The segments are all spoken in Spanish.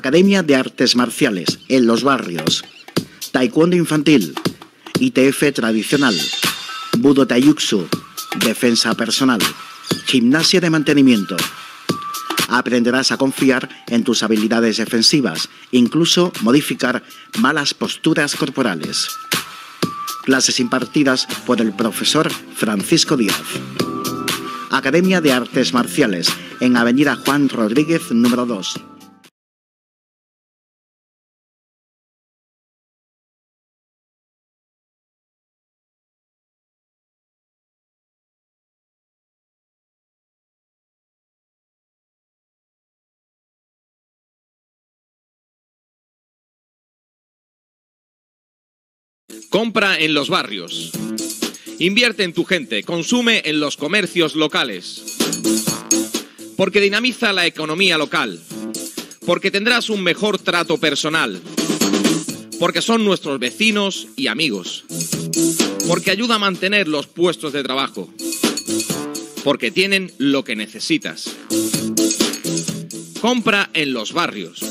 Academia de Artes Marciales en los barrios, Taekwondo Infantil, ITF Tradicional, Budo Defensa Personal, Gimnasia de Mantenimiento. Aprenderás a confiar en tus habilidades defensivas, incluso modificar malas posturas corporales. Clases impartidas por el profesor Francisco Díaz. Academia de Artes Marciales, en Avenida Juan Rodríguez número 2. Compra en los barrios. Invierte en tu gente, consume en los comercios locales. Porque dinamiza la economía local. Porque tendrás un mejor trato personal. Porque son nuestros vecinos y amigos. Porque ayuda a mantener los puestos de trabajo. Porque tienen lo que necesitas. Compra en los barrios.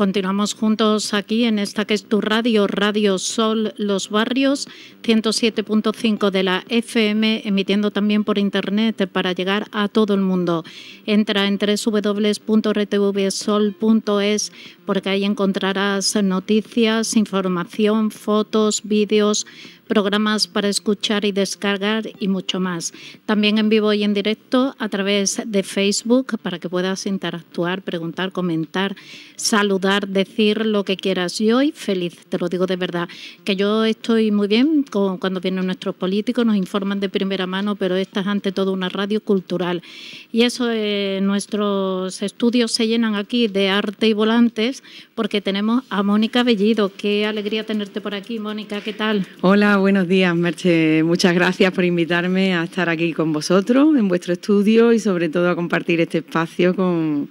Continuamos juntos aquí en esta que es tu radio, Radio Sol Los Barrios, 107.5 de la FM, emitiendo también por internet para llegar a todo el mundo. Entra en www.rtvsol.es porque ahí encontrarás noticias, información, fotos, vídeos programas para escuchar y descargar y mucho más. También en vivo y en directo a través de Facebook para que puedas interactuar, preguntar, comentar, saludar, decir lo que quieras. Y hoy feliz, te lo digo de verdad, que yo estoy muy bien con, cuando vienen nuestros políticos, nos informan de primera mano, pero esta es ante todo una radio cultural. Y eso, eh, nuestros estudios se llenan aquí de arte y volantes porque tenemos a Mónica Bellido. Qué alegría tenerte por aquí, Mónica, ¿qué tal? Hola, buenos días, Merche. Muchas gracias por invitarme a estar aquí con vosotros en vuestro estudio y sobre todo a compartir este espacio con,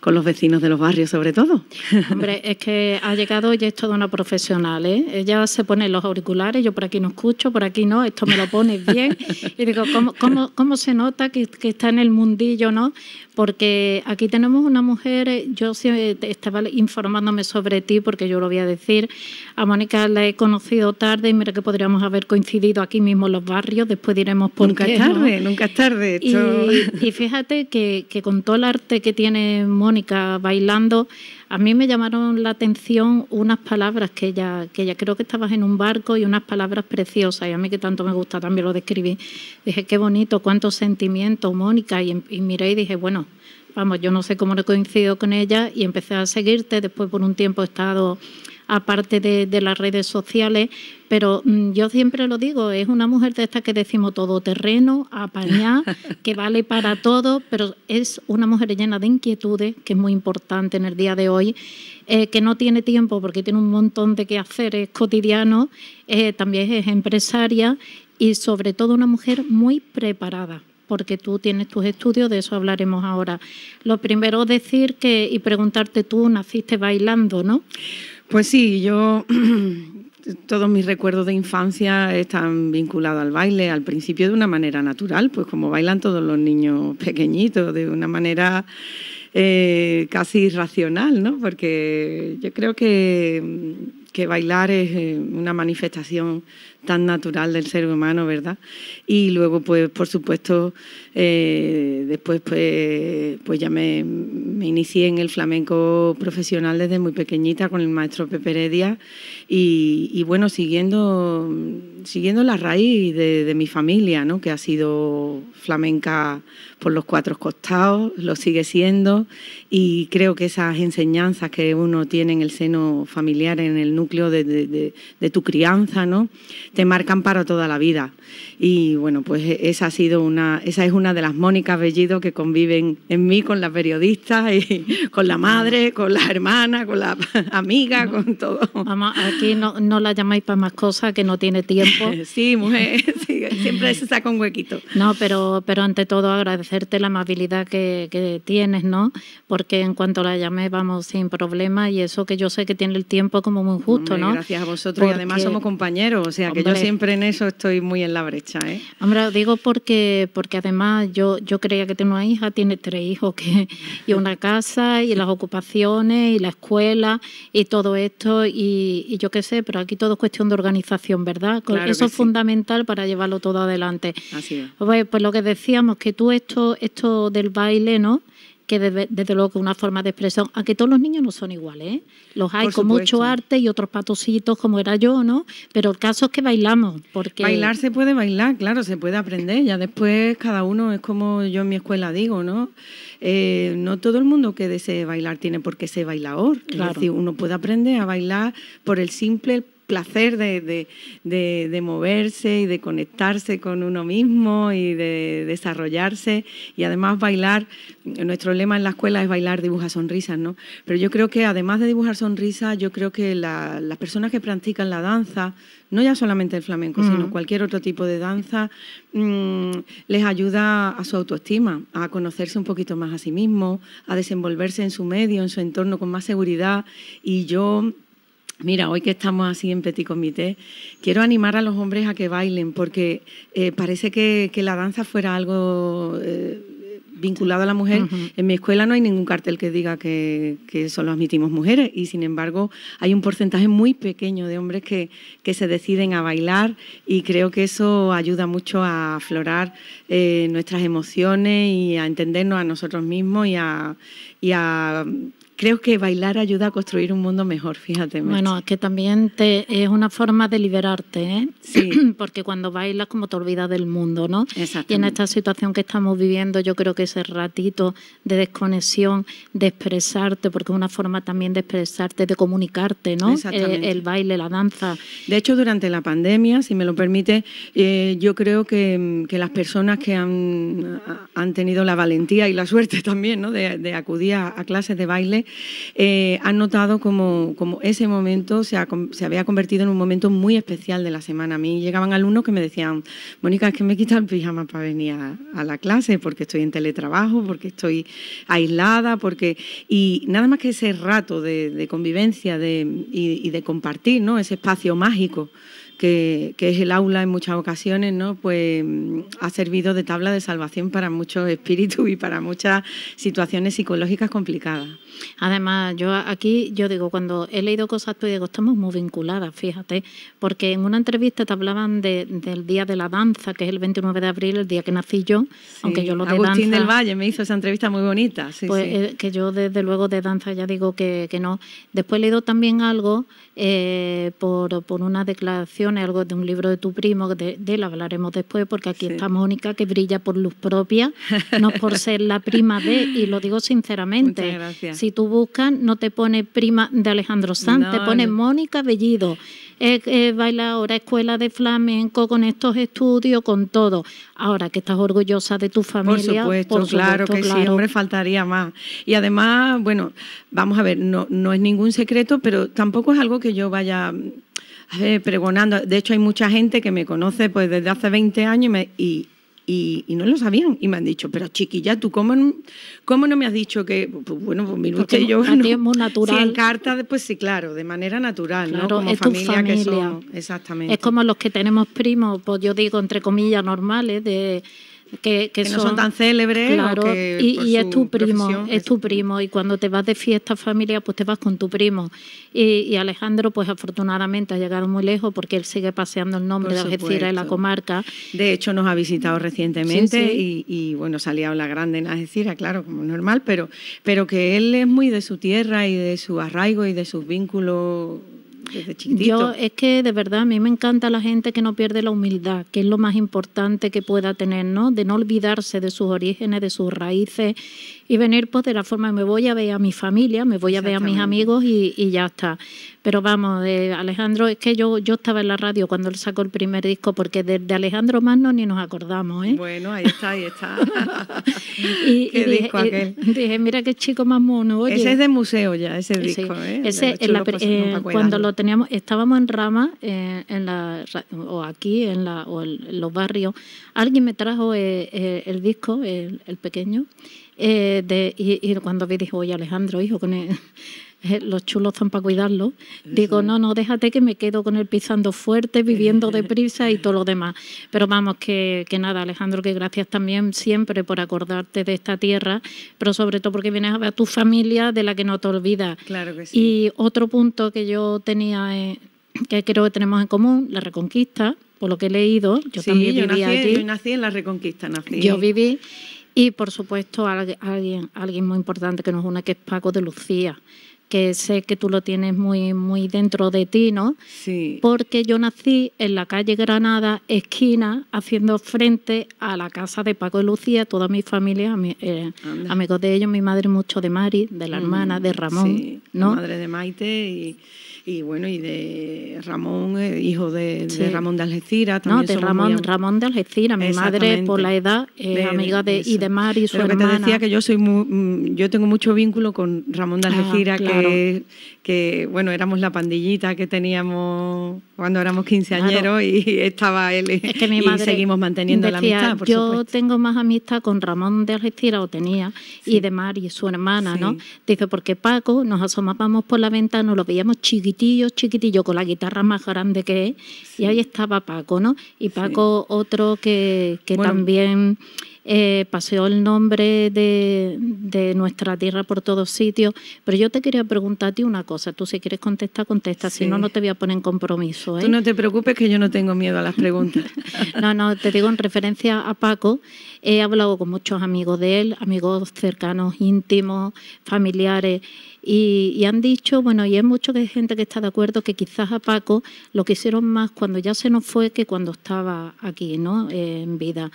con los vecinos de los barrios, sobre todo. Hombre, es que ha llegado y es toda una profesional. ¿eh? Ella se pone los auriculares, yo por aquí no escucho, por aquí no, esto me lo pones bien. Y digo, ¿cómo, cómo, cómo se nota que, que está en el mundillo, no? Porque aquí tenemos una mujer, yo estaba informándome sobre ti, porque yo lo voy a decir, a Mónica la he conocido tarde y mira que podríamos haber coincidido aquí mismo en los barrios, después diremos por nunca qué. Nunca es tarde, nunca es tarde. Y, y, fíjate que, que, con todo el arte que tiene Mónica bailando, a mí me llamaron la atención unas palabras que ella, que ella creo que estabas en un barco y unas palabras preciosas, y a mí que tanto me gusta también lo describí. Dije, qué bonito, cuántos sentimientos, Mónica, y, y miré y dije, bueno, vamos, yo no sé cómo no coincido con ella y empecé a seguirte, después por un tiempo he estado aparte de, de, las redes sociales, pero mm, yo siempre lo digo, es una mujer de esta que decimos todo terreno, apañar, que vale para todo, pero es una mujer llena de inquietudes, que es muy importante en el día de hoy, eh, que no tiene tiempo porque tiene un montón de quehaceres cotidianos, eh, también es empresaria y sobre todo una mujer muy preparada porque tú tienes tus estudios, de eso hablaremos ahora. Lo primero decir que y preguntarte tú naciste bailando, ¿no? Pues sí, yo todos mis recuerdos de infancia están vinculados al baile, al principio de una manera natural, pues como bailan todos los niños pequeñitos, de una manera eh, casi irracional, ¿no? Porque yo creo que, que bailar es eh, una manifestación tan natural del ser humano, ¿verdad? Y luego, pues, por supuesto, eh, después, pues, pues ya me, inicié en el flamenco profesional desde muy pequeñita con el maestro Pepe Heredia y, bueno, siguiendo, siguiendo la raíz de, de, mi familia, ¿no? Que ha sido flamenca por los cuatro costados, lo sigue siendo y creo que esas enseñanzas que uno tiene en el seno familiar, en el núcleo de, tu crianza, ¿no? Te marcan para toda la vida. Y bueno, pues esa ha sido una, esa es una de las Mónicas Bellido que conviven en mí con la periodista y con la madre, con la hermana, con la amiga, con todo. Vamos, aquí no, no la llamáis para más cosas que no tiene tiempo. sí, mujer, siempre se saca un huequito. No, pero, pero ante todo agradecerte la amabilidad que, que tienes, ¿no? Porque en cuanto la llamé vamos sin problema y eso que yo sé que tiene el tiempo como muy justo, ¿no? Gracias a vosotros y además somos compañeros, o sea que yo siempre en eso estoy muy en la brecha. ¿eh? Hombre, digo porque, porque además yo, yo creía que tenía una hija, tiene tres hijos, que, y una casa, y las ocupaciones, y la escuela, y todo esto, y, yo qué sé, pero aquí todo es cuestión de organización, ¿verdad? Eso es fundamental para llevarlo todo adelante. Así es. Pues, pues lo que decíamos, que tú esto, esto del baile, ¿no? Que desde, luego que una forma de expresión, aunque todos los niños no son iguales, ¿eh? los hay con mucho arte y otros patositos como era yo, ¿no? Pero el caso es que bailamos, porque... Bailar se puede bailar, claro, se puede aprender, ya después cada uno es como yo en mi escuela digo, ¿no? Eh, no todo el mundo que desee bailar tiene por qué ser bailador, es decir, uno puede aprender a bailar por el simple placer de, de, moverse y de conectarse con uno mismo y de desarrollarse y además bailar. Nuestro lema en la escuela es bailar, dibuja sonrisas, ¿no? Pero yo creo que además de dibujar sonrisas, yo creo que las personas que practican la danza, no ya solamente el flamenco, sino mm. cualquier otro tipo de danza, mm, les ayuda a su autoestima, a conocerse un poquito más a sí mismo, a desenvolverse en su medio, en su entorno con más seguridad. Y yo Mira, hoy que estamos así en Petit Comité, quiero animar a los hombres a que bailen, porque eh, parece que, la danza fuera algo eh, vinculado a la mujer. En mi escuela no hay ningún cartel que diga que, solo admitimos mujeres y sin embargo hay un porcentaje muy pequeño de hombres que, que se deciden a bailar y creo que eso ayuda mucho a aflorar eh, nuestras emociones y a entendernos a nosotros mismos y a, y a creo que bailar ayuda a construir un mundo mejor, fíjate. Bueno, es que también te, es una forma de liberarte, ¿eh? Sí. Porque cuando bailas como te olvidas del mundo, ¿no? Y en esta situación que estamos viviendo, yo creo que ese ratito de desconexión, de expresarte, porque es una forma también de expresarte, de comunicarte, ¿no? Eh, el baile, la danza. De hecho, durante la pandemia, si me lo permite, eh, yo creo que, las personas que han, han, tenido la valentía y la suerte también, ¿no? De, acudir a clases de baile, eh, han notado como, ese momento se, había convertido en un momento muy especial de la semana. A mí llegaban alumnos que me decían, Mónica, es que me he quitado el pijama para venir a, la clase porque estoy en teletrabajo, porque estoy aislada, porque... Y nada más que ese rato de, convivencia y, de compartir, ¿no? Ese espacio mágico que, es el aula en muchas ocasiones, ¿no? pues mm, ha servido de tabla de salvación para muchos espíritus y para muchas situaciones psicológicas complicadas. Además, yo aquí, yo digo, cuando he leído cosas, pues digo, estamos muy vinculadas, fíjate, porque en una entrevista te hablaban del Día de la Danza, que es el 29 de abril, el día que nací yo, aunque yo lo de Agustín del Valle me hizo esa entrevista muy bonita. Sí, pues eh, que yo desde luego de danza ya digo que, que no. Después he leído también algo eh, por, por una declaración, algo de un libro de tu primo, de, él hablaremos después, porque aquí está Mónica, que brilla por luz propia, no por ser la prima de, y lo digo sinceramente. Si tú buscas, no te pone prima de Alejandro Sanz, te pone Mónica Bellido. baila ahora escuela de flamenco con estos estudios, con todo. Ahora que estás orgullosa de tu familia. Por supuesto, claro que sí, hombre, faltaría más. Y además, bueno, vamos a ver, no, no es ningún secreto, pero tampoco es algo que yo vaya pregonando. De hecho, hay mucha gente que me conoce pues desde hace 20 años y, y, no lo sabían. Y me han dicho, pero chiquilla, ¿tú cómo, cómo no me has dicho que, pues, bueno, pues mire usted, yo... No, natural. Sí, en carta, pues sí, claro, de manera natural, ¿no? Como familia, que son, exactamente. Es como los que tenemos primos, pues yo digo, entre comillas, normales, de que, no son tan célebres. Claro, y, es tu primo, es tu primo. Y cuando te vas de fiesta familia, pues te vas con tu primo. Y, Alejandro, pues afortunadamente ha llegado muy lejos porque él sigue paseando el nombre de Algeciras en la comarca. De hecho, nos ha visitado recientemente Y, bueno, salía a la grande en Algeciras, claro, como normal, pero, pero que él es muy de su tierra y de su arraigo y de sus vínculos desde chiquitito. Yo es que de verdad a mí me encanta la gente que no pierde la humildad, que es lo más importante que pueda tener, ¿no? De no olvidarse de sus orígenes, de sus raíces y venir pues de la forma me voy a ver a mi familia, me voy a ver a mis amigos y, y ya está. Pero vamos, de Alejandro, es que yo, yo estaba en la radio cuando él sacó el primer disco, porque de, de Alejandro Magno ni nos acordamos, ¿eh? Bueno, ahí está, ahí está. y, ¿Qué y disco dije, aquel? y dije, mira qué chico más mono, oye. Ese es de museo ya, ese Sí, disco, ¿eh? ese en la pues, eh, cuando lo teníamos, estábamos en Rama, eh, en la, o aquí, en, la, o en, los barrios, alguien me trajo eh, eh, el disco, el, el pequeño, eh, de, y, y cuando vi dije, oye Alejandro, hijo, con el- eh, los chulos están para cuidarlos. Digo, no, no, déjate que me quedo con él pisando fuerte, viviendo deprisa y todo lo demás. Pero vamos, que, que nada, Alejandro, que gracias también siempre por acordarte de esta tierra, pero sobre todo porque vienes a ver a tu familia de la que no te olvidas. Claro que sí. Y otro punto que yo tenía, eh, que creo que tenemos en común, la reconquista, por lo que he leído, yo sí, también yo viví nací, allí. yo nací en la Reconquista, nací. Yo viví y por supuesto algu- alguien, alguien muy importante que nos une que es Paco de Lucía, que sé que tú lo tienes muy, muy dentro de ti, ¿no? Sí. Porque yo nací en la calle Granada, esquina, haciendo frente a la casa de Paco de Lucía, toda mi familia, ami- eh, amigos de ellos, mi madre mucho de Mari, de la hermana, de Ramón, Sí, la ¿no? madre de Maite y, y bueno, y de Ramón, eh, hijo de, de Sí. Ramón de Algeciras. No, de Ramón, muy Ramón de Algeciras, mi madre por la edad, De- amiga de, y de Mari, su Pero que hermana. te decía que yo soy muy, mm, yo tengo mucho vínculo con Ramón de Ah, Algeciras, claro. que, que bueno, éramos la pandillita que teníamos cuando éramos quinceañeros y estaba él y, Es que mi y madre seguimos manteniendo la amistad, por yo supuesto. tengo más amistad con Ramón de Algeciras, o tenía, y de Mari, su hermana, ¿no? Sí. Dice, porque Paco, nos asomábamos por la ventana, lo veíamos chiquitillo, chiquitillo, con la guitarra más grande que es, y ahí estaba Paco, ¿no? Y Paco, otro que, que Bueno. también eh, paseó el nombre de, de nuestra tierra por todos sitios. Pero yo te quería preguntar a ti una cosa, tú si quieres contestar, contesta, si no, no te voy a poner en compromiso. ¿eh? Tú no te preocupes que yo no tengo miedo a las preguntas. No, no, te digo en referencia a Paco, he hablado con muchos amigos de él, amigos cercanos, íntimos, familiares, y, y han dicho, bueno, y hay mucha gente que está de acuerdo que quizás a Paco lo quisieron más cuando ya se nos fue que cuando estaba aquí, ¿no? Eh, en vida.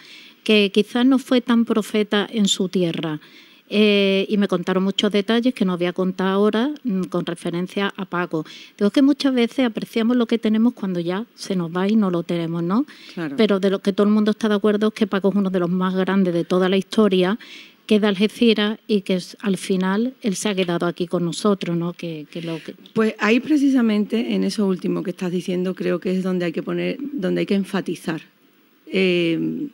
Que quizás no fue tan profeta en su tierra. Eh, y me contaron muchos detalles que no voy a contar ahora mm, con referencia a Paco. Digo que muchas veces apreciamos lo que tenemos cuando ya se nos va y no lo tenemos, ¿no? Claro. Pero de lo que todo el mundo está de acuerdo es que Paco es uno de los más grandes de toda la historia, que es de Algeciras y que al final él se ha quedado aquí con nosotros, ¿no? Que, que lo que, Pues ahí precisamente en eso último que estás diciendo creo que es donde hay que poner, donde hay que enfatizar. Eh,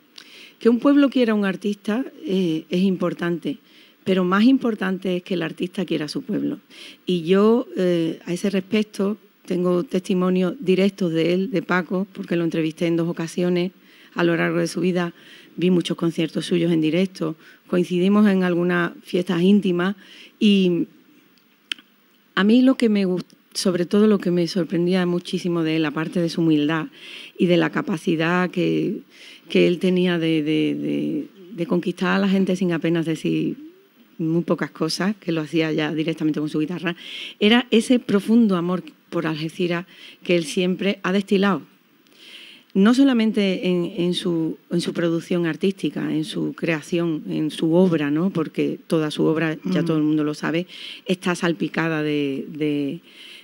que un pueblo quiera un artista eh, es importante, pero más importante es que el artista quiera a su pueblo. Y yo eh, a ese respecto tengo testimonios directos de él, de Paco, porque lo entrevisté en dos ocasiones a lo largo de su vida. Vi muchos conciertos suyos en directo, coincidimos en algunas fiestas íntimas y a mí lo que me gust- sobre todo lo que me sorprendía muchísimo de él, aparte de su humildad y de la capacidad que, que él tenía de, de- de- de conquistar a la gente sin apenas decir muy pocas cosas, que lo hacía ya directamente con su guitarra, era ese profundo amor por Algeciras que él siempre ha destilado. No solamente en, en su, en su producción artística, en su creación, en su obra, ¿no? porque toda su obra, ya todo el mundo lo sabe, está salpicada de,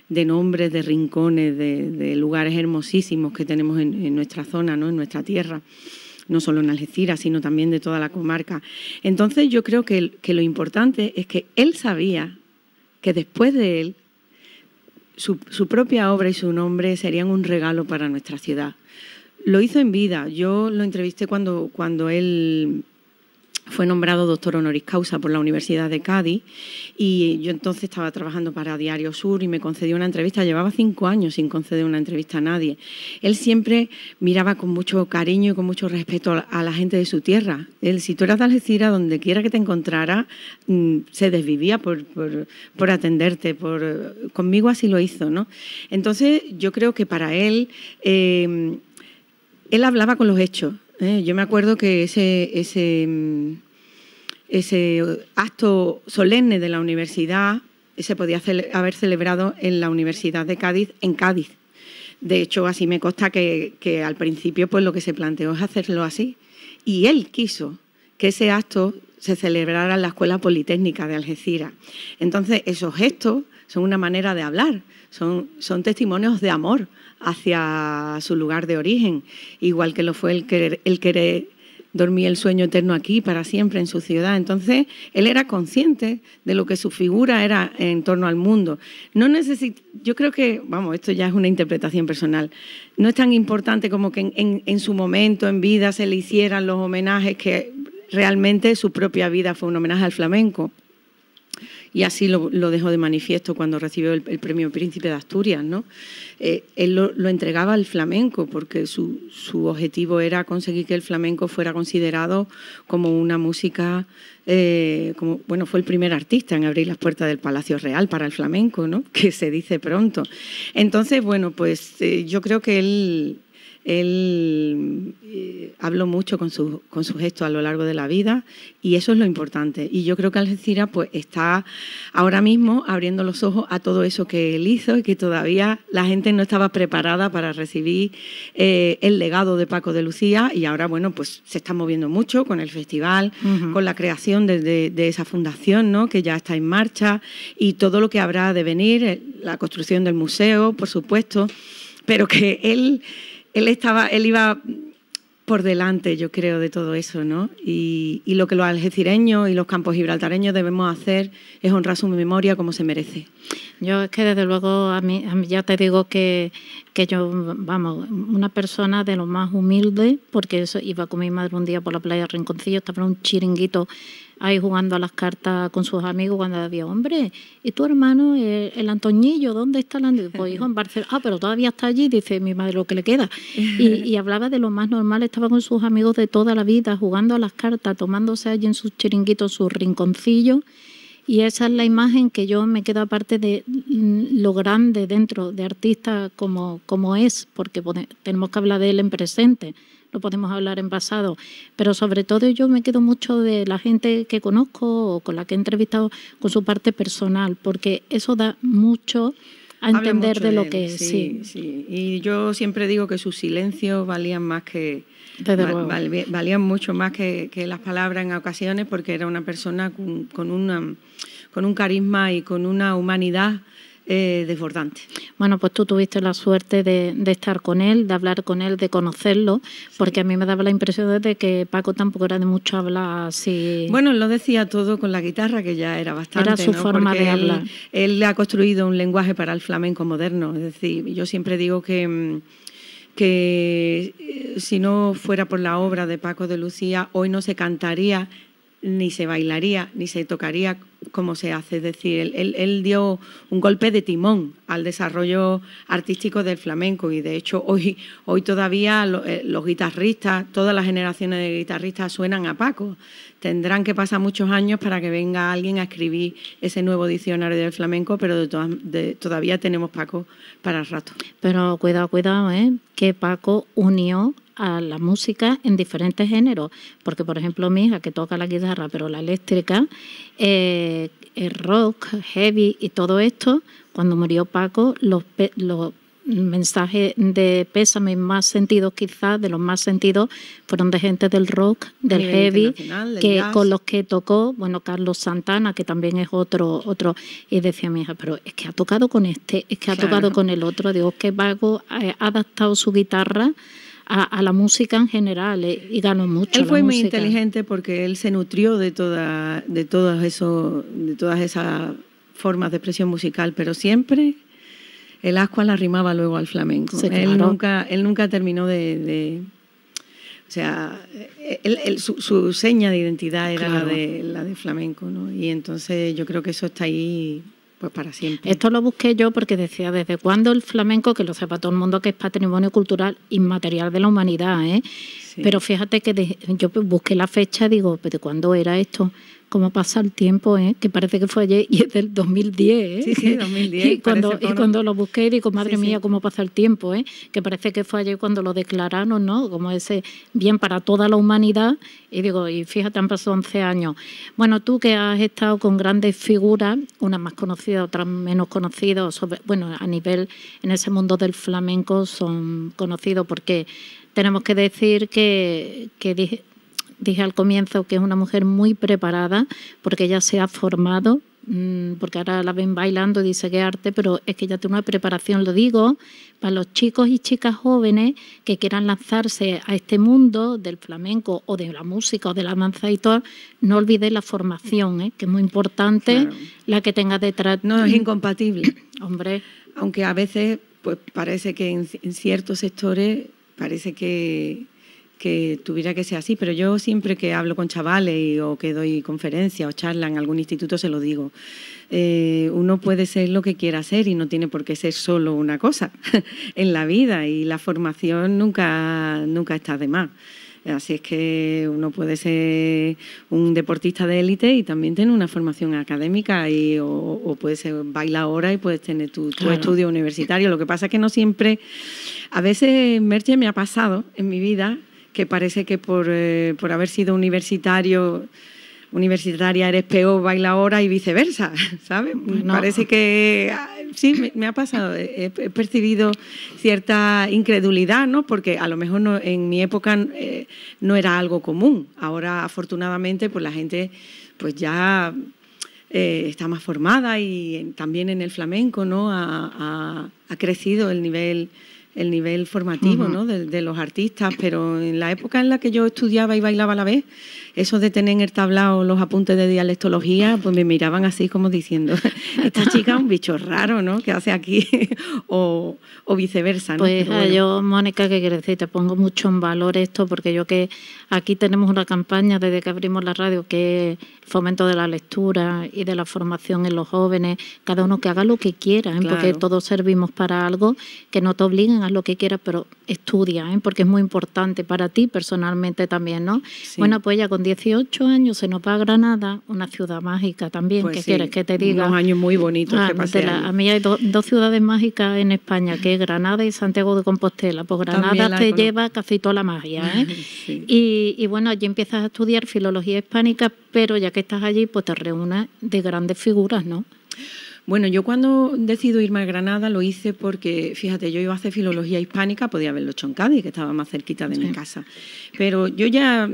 de- nombres, de rincones, de, lugares hermosísimos que tenemos en, nuestra zona, ¿no? en nuestra tierra no solo en Algeciras, sino también de toda la comarca. Entonces yo creo que lo importante es que él sabía que después de él, su, su propia obra y su nombre serían un regalo para nuestra ciudad. Lo hizo en vida. Yo lo entrevisté cuando, cuando él fue nombrado doctor honoris causa por la Universidad de Cádiz y yo entonces estaba trabajando para Diario Sur y me concedió una entrevista. Llevaba cinco años sin conceder una entrevista a nadie. Él siempre miraba con mucho cariño y con mucho respeto a la gente de su tierra. Él, si tú eras de Algeciras, donde quiera que te encontrara, mm, se desvivía por, por, por atenderte. Por, conmigo así lo hizo. ¿no? Entonces yo creo que para él... eh, él hablaba con los hechos. ¿Eh? Yo me acuerdo que mm, ese acto solemne de la universidad, se podía haber celebrado en la Universidad de Cádiz, en Cádiz. De hecho, así me consta que, al principio pues lo que se planteó es hacerlo así. Y él quiso que ese acto se celebrara en la Escuela Politécnica de Algeciras. Entonces, esos gestos son una manera de hablar, son testimonios de amor hacia su lugar de origen, igual que lo fue el querer, el querer dormir el sueño eterno aquí para siempre en su ciudad. Entonces, él era consciente de lo que su figura era en torno al mundo. No yo creo que, vamos, esto ya es una interpretación personal. No es tan importante como que en su momento, en vida, se le hicieran los homenajes que realmente su propia vida fue un homenaje al flamenco y así lo, dejó de manifiesto cuando recibió el, premio Príncipe de Asturias. ¿no? Eh, él lo, entregaba al flamenco porque su, objetivo era conseguir que el flamenco fuera considerado como una música, eh, bueno, fue el primer artista en abrir las puertas del Palacio Real para el flamenco, ¿no? que se dice pronto. Entonces, bueno, pues eh, yo creo que él él eh, habló mucho con su, con su gesto a lo largo de la vida y eso es lo importante. Y yo creo que Algeciras pues, está ahora mismo abriendo los ojos a todo eso que él hizo y que todavía la gente no estaba preparada para recibir eh, el legado de Paco de Lucía y ahora bueno pues se está moviendo mucho con el festival, con la creación de, esa fundación ¿no? que ya está en marcha y todo lo que habrá de venir, eh, la construcción del museo, por supuesto, pero que él él estaba, él iba por delante, yo creo, de todo eso, ¿no? Y, lo que los algecireños y los campos gibraltareños debemos hacer es honrar su memoria como se merece. Yo es que desde luego a mí, ya te digo que, yo, vamos, una persona de lo más humilde, porque eso, iba con mi madre un día por la playa Rinconcillo, estaba un chiringuito ahí jugando a las cartas con sus amigos cuando había, hombre, ¿y tu hermano, el, Antoñillo, dónde está el Pues hijo en Barcelona, ah, pero todavía está allí, dice mi madre, lo que le queda. Y, hablaba de lo más normal, estaba con sus amigos de toda la vida, jugando a las cartas, tomándose allí en sus chiringuitos, sus rinconcillos. Y esa es la imagen que yo me quedo aparte de lo grande dentro de artista como, como es, porque tenemos que hablar de él en presente no podemos hablar en pasado, pero sobre todo yo me quedo mucho de la gente que conozco o con la que he entrevistado con su parte personal, porque eso da mucho a entender de, lo que es. Sí, sí, Y yo siempre digo que sus silencios valían más que... valían mucho más que, las palabras en ocasiones porque era una persona con, una, con un carisma y con una humanidad eh, desbordante. Bueno, pues tú tuviste la suerte de, estar con él, de hablar con él, de conocerlo, porque a mí me daba la impresión de que Paco tampoco era de mucho hablar así. Bueno, él lo decía todo con la guitarra, que ya era bastante. Era su forma de hablar. Él ha construido un lenguaje para el flamenco moderno. Es decir, yo siempre digo que mm, que eh, si no fuera por la obra de Paco de Lucía, hoy no se cantaría ni se bailaría, ni se tocaría como se hace. Es decir, él, dio un golpe de timón al desarrollo artístico del flamenco y de hecho hoy, hoy todavía eh, los, guitarristas, todas las generaciones de guitarristas suenan a Paco. Tendrán que pasar muchos años para que venga alguien a escribir ese nuevo diccionario del flamenco, pero todavía tenemos Paco para el rato. Pero cuidado, cuidado, ¿eh? que Paco unió a la música en diferentes géneros, porque por ejemplo mi hija que toca la guitarra pero la eléctrica, eh, el rock, heavy y todo esto, cuando murió Paco, los, los mensajes de pésame más sentidos quizás, de los más sentidos, fueron de gente del rock, del heavy, que con los que tocó, bueno, Carlos Santana, que también es otro, otro, y decía mi hija, pero es que ha tocado con este, es que ha tocado con el otro, digo que Paco ha adaptado su guitarra a, la música en general eh, y ganó mucho. Él fue muy inteligente porque él se nutrió de, toda, de, todas eso, de todas esas formas de expresión musical, pero siempre el ascua la rimaba luego al flamenco. él, nunca, él nunca terminó de, o sea, su, seña de identidad era la, de, la de flamenco, ¿no? Y entonces yo creo que eso está ahí pues para siempre. Esto lo busqué yo porque decía, ¿desde cuándo el flamenco, que lo sepa todo el mundo que es patrimonio cultural inmaterial de la humanidad, ¿eh? Pero fíjate que yo busqué la fecha, digo, ¿de cuándo era esto? Cómo pasa el tiempo, ¿eh? que parece que fue ayer y es del 2010. ¿eh? Sí, sí, 2010. y, cuando, y cuando lo busqué digo, madre mía, cómo pasa el tiempo, ¿eh? que parece que fue ayer cuando lo declararon, ¿no? Como ese bien para toda la humanidad. Y digo, y fíjate, han pasado 11 años. Bueno, tú que has estado con grandes figuras, unas más conocidas, otras menos conocidas, bueno, a nivel en ese mundo del flamenco son conocidos porque tenemos que decir que, que dije, al comienzo que es una mujer muy preparada porque ella se ha formado, mm, porque ahora la ven bailando y dice que arte, pero es que ella tiene una preparación, lo digo, para los chicos y chicas jóvenes que quieran lanzarse a este mundo del flamenco o de la música o de la danza y todo, no olviden la formación, ¿eh? que es muy importante la que tenga detrás. No es incompatible. Hombre. Aunque a veces pues parece que en ciertos sectores parece que que tuviera que ser así, pero yo siempre que hablo con chavales o que doy conferencias o charlas en algún instituto se lo digo. Eh, uno puede ser lo que quiera ser y no tiene por qué ser solo una cosa en la vida y la formación nunca, nunca está de más. Así es que uno puede ser un deportista de élite y también tener una formación académica y, o, puede ser bailadora y puedes tener tu, tu estudio universitario. Lo que pasa es que no siempre, a veces, Merche, me ha pasado en mi vida que parece que por, eh, por haber sido universitario universitaria eres peor bailadora y viceversa, ¿sabes? Parece que ah, sí, me, ha pasado, he, percibido cierta incredulidad, ¿no? Porque a lo mejor no, en mi época eh, no era algo común. Ahora, afortunadamente, pues la gente pues ya eh, está más formada y también en el flamenco, ¿no? ha crecido el nivel el nivel formativo ¿no? de, los artistas, pero en la época en la que yo estudiaba y bailaba a la vez, eso de tener en el tablao los apuntes de dialectología, pues me miraban así como diciendo, esta chica es un bicho raro, ¿no? ¿Qué hace aquí? o, viceversa, ¿no? Pues yo, Mónica, ¿qué quiero decir? Te pongo mucho en valor esto, porque yo que aquí tenemos una campaña desde que abrimos la radio, que es fomento de la lectura y de la formación en los jóvenes, cada uno que haga lo que quiera, ¿eh? porque todos servimos para algo, que no te obliguen, haz lo que quieras, pero estudia, ¿eh? porque es muy importante para ti personalmente también, ¿no? Bueno, pues ya con 18 años se nos va a Granada, una ciudad mágica también, pues ¿qué quieres que te diga? Unos años muy bonitos que ah, pasé A mí hay dos ciudades mágicas en España, que es Granada y Santiago de Compostela. Pues Granada te lleva casi toda la magia, ¿eh? y, bueno, allí empiezas a estudiar filología hispánica, pero ya que estás allí, pues te reúnes de grandes figuras, ¿no? Bueno, yo cuando decido irme a Granada lo hice porque, fíjate, yo iba a hacer filología hispánica, podía haberlo hecho en Cádiz, que estaba más cerquita de mi casa. Pero yo ya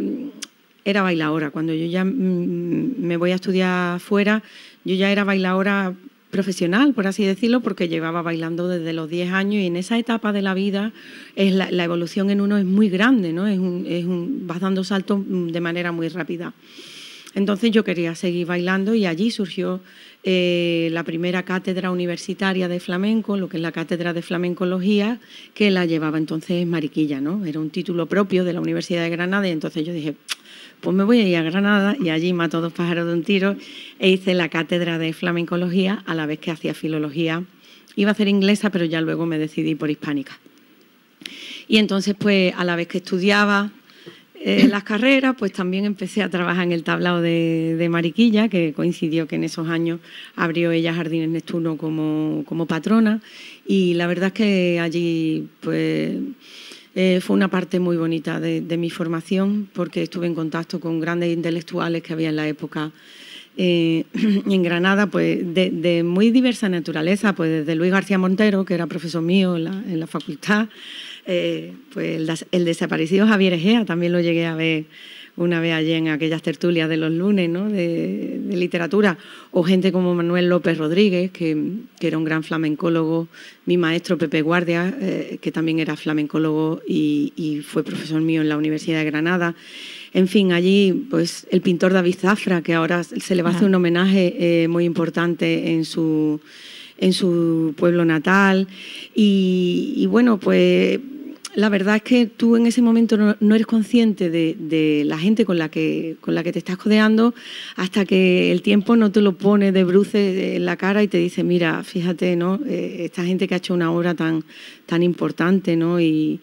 era bailadora. Cuando yo ya mm, me voy a estudiar fuera, yo ya era bailadora profesional, por así decirlo, porque llevaba bailando desde los 10 años y en esa etapa de la vida es la, evolución en uno es muy grande, ¿no? Es un, vas dando saltos de manera muy rápida. Entonces yo quería seguir bailando y allí surgió eh, la primera cátedra universitaria de flamenco, lo que es la cátedra de flamencología, que la llevaba entonces Mariquilla, ¿no? Era un título propio de la Universidad de Granada y entonces yo dije, pues me voy a ir a Granada y allí mato dos pájaros de un tiro e hice la cátedra de flamencología a la vez que hacía filología. Iba a hacer inglesa, pero ya luego me decidí por hispánica. Y entonces, pues a la vez que estudiaba eh, las carreras, pues también empecé a trabajar en el tablao de, Mariquilla, que coincidió que en esos años abrió ella Jardines Neptuno como, como patrona. Y la verdad es que allí, pues eh, fue una parte muy bonita de, mi formación porque estuve en contacto con grandes intelectuales que había en la época. Eh, en Granada, pues de, muy diversa naturaleza, pues desde Luis García Montero, que era profesor mío en la, facultad, eh, pues el, el, desaparecido Javier Egea, también lo llegué a ver una vez allí en aquellas tertulias de los lunes ¿no? de, literatura, o gente como Manuel López Rodríguez, que, era un gran flamencólogo, mi maestro Pepe Guardia, eh, que también era flamencólogo y, fue profesor mío en la Universidad de Granada. En fin, allí pues el pintor David Zafra, que ahora se le va a hacer un homenaje eh, muy importante en su, en su pueblo natal. y bueno, pues la verdad es que tú en ese momento no, eres consciente de, la gente con la, que, con la que te estás codeando hasta que el tiempo no te lo pone de bruces en la cara y te dice, mira, fíjate, ¿no? Eh, esta gente que ha hecho una obra tan, tan importante ¿no? y,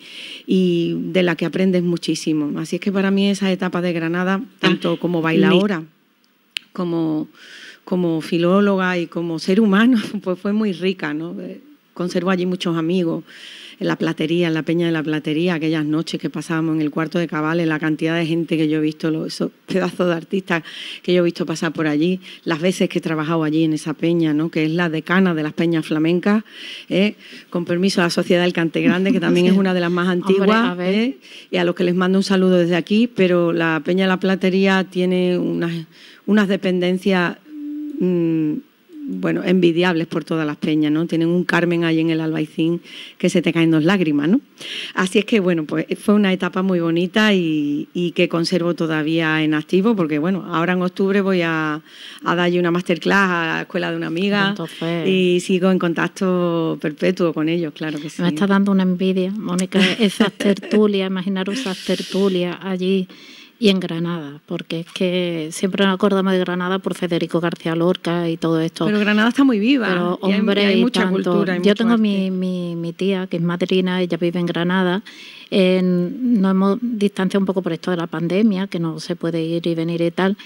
de la que aprendes muchísimo. Así es que para mí esa etapa de Granada, tanto como bailadora como, como filóloga y como ser humano, pues fue muy rica, ¿no? Conservo allí muchos amigos en la platería, en la peña de la platería, aquellas noches que pasábamos en el cuarto de cabales, la cantidad de gente que yo he visto, esos pedazos de artistas que yo he visto pasar por allí, las veces que he trabajado allí en esa peña, ¿no? que es la decana de las peñas flamencas, ¿eh? con permiso a la Sociedad del Cante Grande, que también es una de las más antiguas, ¿eh? y a los que les mando un saludo desde aquí, pero la peña de la platería tiene unas, unas dependencias... Mm, bueno, envidiables por todas las peñas, ¿no? Tienen un Carmen ahí en el Albaicín que se te caen dos lágrimas, ¿no? Así es que, bueno, pues fue una etapa muy bonita y, que conservo todavía en activo, porque, bueno, ahora en octubre voy a, a darle una masterclass a la escuela de una amiga y sigo en contacto perpetuo con ellos, claro que sí. Me está dando una envidia, Mónica, esas tertulias, imaginaros esas tertulias allí y en Granada, porque es que siempre nos acordamos de Granada por Federico García Lorca y todo esto. Pero Granada está muy viva. Pero, hombre, hay, mucha cultura. Yo tengo mi, mi, mi, tía, que es madrina, ella vive en Granada. nos hemos distanciado un poco por esto de la pandemia, que no se puede ir y venir y tal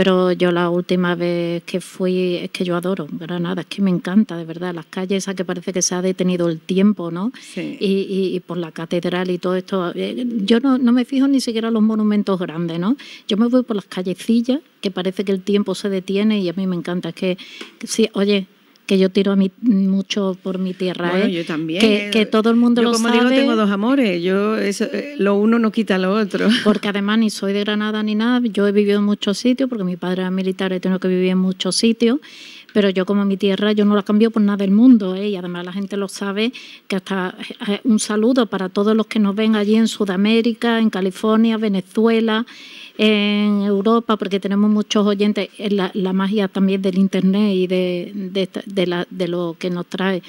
pero yo la última vez que fui, es que yo adoro Granada, es que me encanta, de verdad, las calles esas que parece que se ha detenido el tiempo, ¿no? Sí. Y, por la catedral y todo esto. Eh, yo no, no me fijo ni siquiera en los monumentos grandes, ¿no? Yo me voy por las callecillas, que parece que el tiempo se detiene y a mí me encanta. Es que, sí, oye, que yo tiro a mí mucho por mi tierra. Bueno, ¿eh? yo también. Que, todo el mundo yo, lo como digo, tengo dos amores. Yo eh, lo uno no quita lo otro. Porque además ni soy de Granada ni nada. Yo he vivido en muchos sitios porque mi padre era militar, he tenido que vivir en muchos sitios. Pero yo como mi tierra, yo no la cambio por nada del mundo. ¿eh? Y además la gente lo sabe, que hasta eh, un saludo para todos los que nos ven allí en Sudamérica, en California, Venezuela, en Europa, porque tenemos muchos oyentes, la, la magia también del Internet y de, de, de, la, de lo que nos trae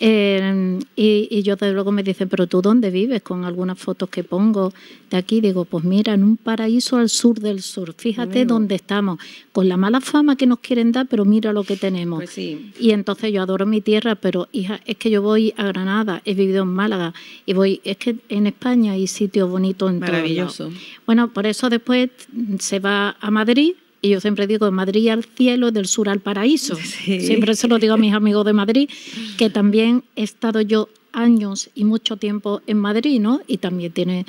eh, y, yo desde luego me dice, pero tú dónde vives con algunas fotos que pongo de aquí. Digo, pues mira, en un paraíso al sur del sur. Fíjate dónde estamos, con la mala fama que nos quieren dar, pero mira lo que tenemos. Pues y entonces yo adoro mi tierra, pero hija, es que yo voy a Granada, he vivido en Málaga y voy, es que en España hay sitios bonitos en Maravilloso. Bueno, por eso después se va a Madrid y yo siempre digo, de Madrid al cielo, del sur al paraíso. Siempre se lo digo a mis amigos de Madrid, que también he estado yo años y mucho tiempo en Madrid, ¿no? Y también tiene,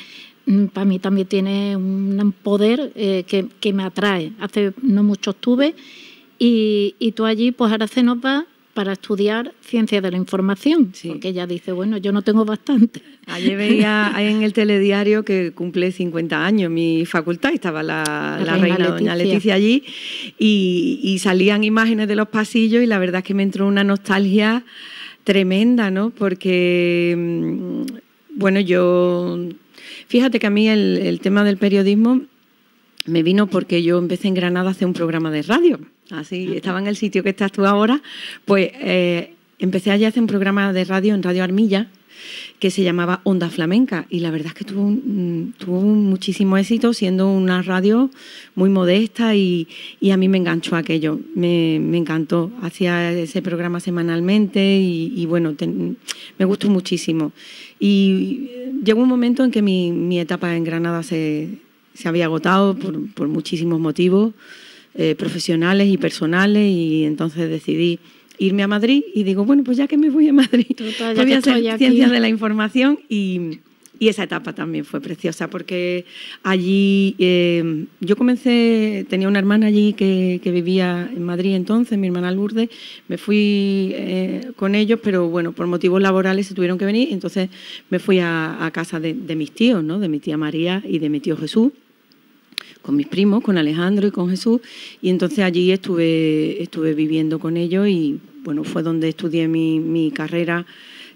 mm, para mí también tiene un poder eh, que, que, me atrae. Hace no mucho estuve y, y tú allí, pues ahora se nos va para estudiar ciencia de la información, porque ella dice, bueno, yo no tengo bastante. Ayer veía en el telediario que cumple 50 años mi facultad, estaba la, reina, doña Leticia allí, y, salían imágenes de los pasillos y la verdad es que me entró una nostalgia tremenda, ¿no? Porque, mm, bueno, yo, fíjate que a mí el, el tema del periodismo me vino porque yo empecé en Granada a hacer un programa de radio así estaba en el sitio que estás tú ahora, pues eh, empecé allí a hacer un programa de radio en Radio Armilla que se llamaba Onda Flamenca y la verdad es que tuvo, tuvo muchísimo éxito siendo una radio muy modesta y, a mí me enganchó aquello, me, encantó, hacía ese programa semanalmente y, bueno, me gustó muchísimo. Y llegó un momento en que mi, etapa en Granada se, había agotado por, por muchísimos motivos. Eh, profesionales y personales y entonces decidí irme a Madrid y digo, bueno, pues ya que me voy a Madrid, voy a hacer ciencias de la información y, y, esa etapa también fue preciosa porque allí eh, yo comencé, tenía una hermana allí que, que, vivía en Madrid entonces, mi hermana Lourdes, me fui eh, con ellos, pero bueno, por motivos laborales se tuvieron que venir, entonces me fui a, a casa de, de mis tíos, ¿no? de mi tía María y de mi tío Jesús con mis primos, con Alejandro y con Jesús, y entonces allí estuve, estuve viviendo con ellos y bueno, fue donde estudié mi, mi carrera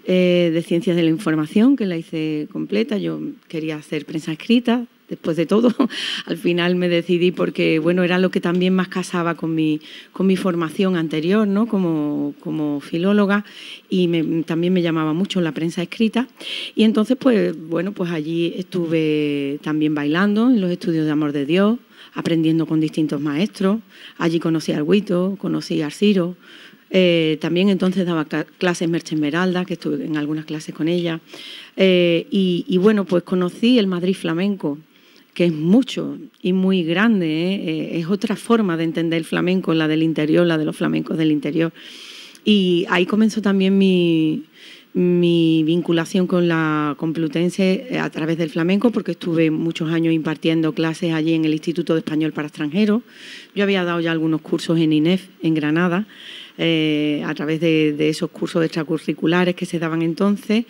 eh, de Ciencias de la Información, que la hice completa. Yo quería hacer prensa escrita, después de todo, al final me decidí porque bueno, era lo que también más casaba con mi, con mi formación anterior, ¿no? como, como filóloga, y también me llamaba mucho la prensa escrita. Y entonces, pues bueno, pues allí estuve también bailando en los estudios de Amor de Dios, aprendiendo con distintos maestros. Allí conocí a Arguito, conocí a Ciro. Eh, también entonces daba clases Merche Esmeralda, que estuve en algunas clases con ella. Eh, y, y bueno, pues conocí el Madrid flamenco que es mucho y muy grande. ¿eh? Eh, es otra forma de entender el flamenco, la del interior, la de los flamencos del interior. Y ahí comenzó también mi, mi vinculación con la Complutense eh, a través del flamenco, porque estuve muchos años impartiendo clases allí en el Instituto de Español para Extranjeros. Yo había dado ya algunos cursos en INEF, en Granada, a través de, esos cursos extracurriculares que se daban entonces.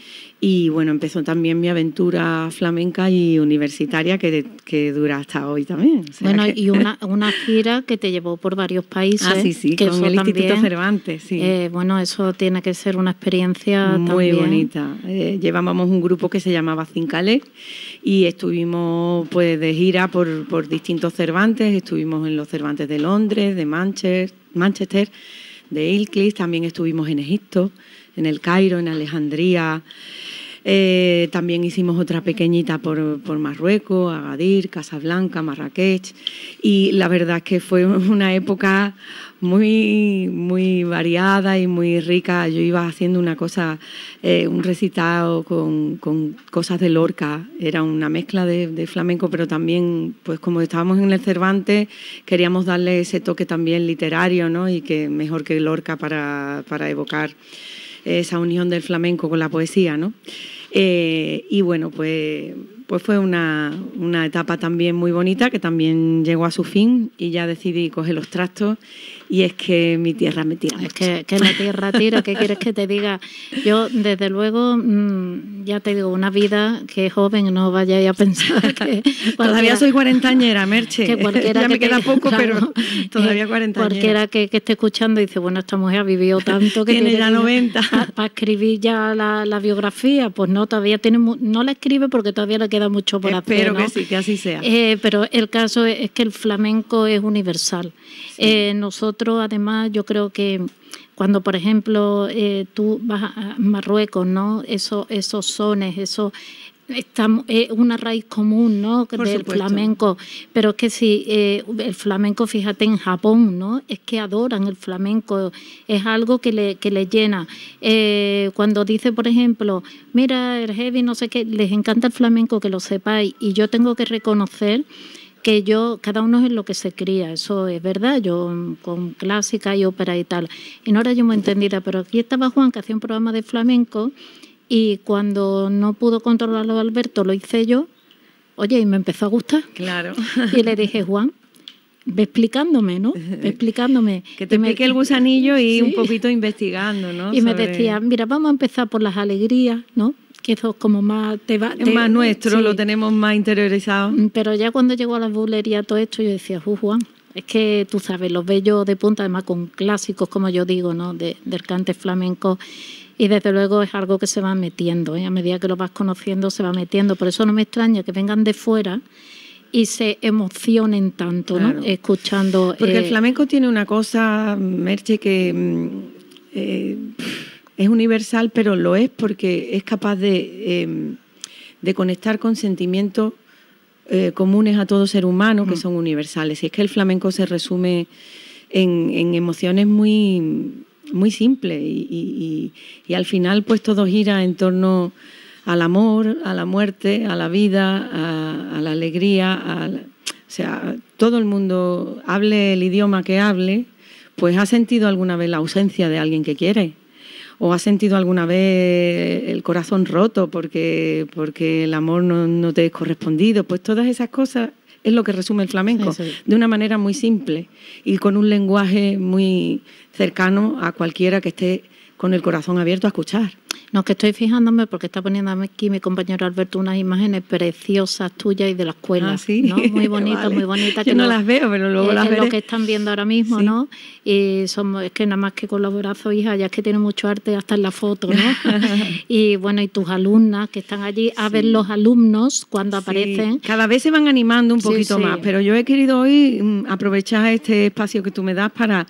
Y bueno, empezó también mi aventura flamenca y universitaria que, que dura hasta hoy también. bueno, y una, una, gira que te llevó por varios países. Ah, sí, sí, con el Instituto Cervantes, sí. Eh, bueno, eso tiene que ser una experiencia muy bonita. Eh, llevábamos un grupo que se llamaba Cincalé y estuvimos pues de gira por, por distintos Cervantes, estuvimos en los Cervantes de Londres, de Manchester, Manchester de Ilclis, también estuvimos en Egipto, en el Cairo, en Alejandría. Eh, también hicimos otra pequeñita por, por, Marruecos, Agadir, Casablanca, Marrakech. Y la verdad es que fue una época muy, muy variada y muy rica. Yo iba haciendo una cosa, eh, un recitado con, con, cosas de Lorca. Era una mezcla de, de, flamenco, pero también, pues como estábamos en el Cervantes, queríamos darle ese toque también literario, ¿no? Y que mejor que Lorca para, para evocar esa unión del flamenco con la poesía, ¿no? Eh, y bueno, pues, pues fue una, una etapa también muy bonita que también llegó a su fin y ya decidí coger los trastos y es que mi tierra me tira. Es que, la tierra tira, ¿qué quieres que te diga? Yo, desde luego, mm, ya te digo, una vida que joven, no vayáis a pensar que... todavía soy cuarentañera, Merche. Que cualquiera ya me queda poco, pero todavía cuarentañera. Cualquiera que, esté escuchando dice, bueno, esta mujer ha vivido tanto que... Tiene ya 90. Para escribir ya la, biografía, pues no, todavía tiene... No la escribe porque todavía le queda mucho por hacer, Espero que sí, que así sea. Eh, pero el caso es, que el flamenco es universal. Eh, nosotros además, yo creo que cuando, por ejemplo, eh, tú vas a Marruecos, ¿no? Eso, esos sones, eso está es una raíz común ¿no? del flamenco pero es que si eh, el flamenco fíjate en Japón no es que adoran el flamenco es algo que le, que le llena eh, cuando dice por ejemplo mira el heavy no sé qué les encanta el flamenco que lo sepáis y yo tengo que reconocer que yo, cada uno es lo que se cría, eso es verdad, yo con clásica y ópera y tal. Y no era yo muy entendida, pero aquí estaba Juan que hacía un programa de flamenco y cuando no pudo controlarlo Alberto, lo hice yo, oye, y me empezó a gustar. Claro. Y le dije, Juan, ve explicándome, ¿no? Ve explicándome. que te explique el gusanillo y un poquito investigando, ¿no? Y me decía, mira, vamos a empezar por las alegrías, ¿no? Que eso es como más... Te va, es más nuestro, lo tenemos más interiorizado. Mm, pero ya cuando llegó a la bulería todo esto, yo decía, uh, Juan, es que tú sabes, los bellos de punta, además con clásicos, como yo digo, ¿no? De, del cante flamenco, y desde luego es algo que se va metiendo, ¿eh? a medida que lo vas conociendo se va metiendo. Por eso no me extraña que vengan de fuera y se emocionen tanto, ¿no? Escuchando. Porque el eh, flamenco tiene una cosa, Merche, que. Mm, eh, es universal, pero lo es porque es capaz de, em, conectar con sentimientos eh, comunes a todo ser humano que mm. son universales. Y es que el flamenco se resume en, emociones muy, muy simples y, al final pues todo gira en torno al amor, a la muerte, a la vida, a, la alegría. o sea, todo el mundo, hable el idioma que hable, pues ha sentido alguna vez la ausencia de alguien que quiere o has sentido alguna vez el corazón roto porque, porque el amor no, te es correspondido, pues todas esas cosas es lo que resume el flamenco, de una manera muy simple y con un lenguaje muy cercano a cualquiera que esté con el corazón abierto a escuchar. No, que estoy fijándome porque está poniendo aquí mi compañero Alberto unas imágenes preciosas tuyas y de la escuela. Ah, ¿sí? ¿no? Muy bonitas, muy bonitas. Yo no, las veo, pero luego las veré. Es lo que están viendo ahora mismo, ¿no? Y somos, es que nada más que con los brazos, hija, ya es que tiene mucho arte hasta en la foto, ¿no? y bueno, y tus alumnas que están allí, a ver los alumnos cuando aparecen. Cada vez se van animando un poquito más, pero yo he querido hoy mm, aprovechar este espacio que tú me das para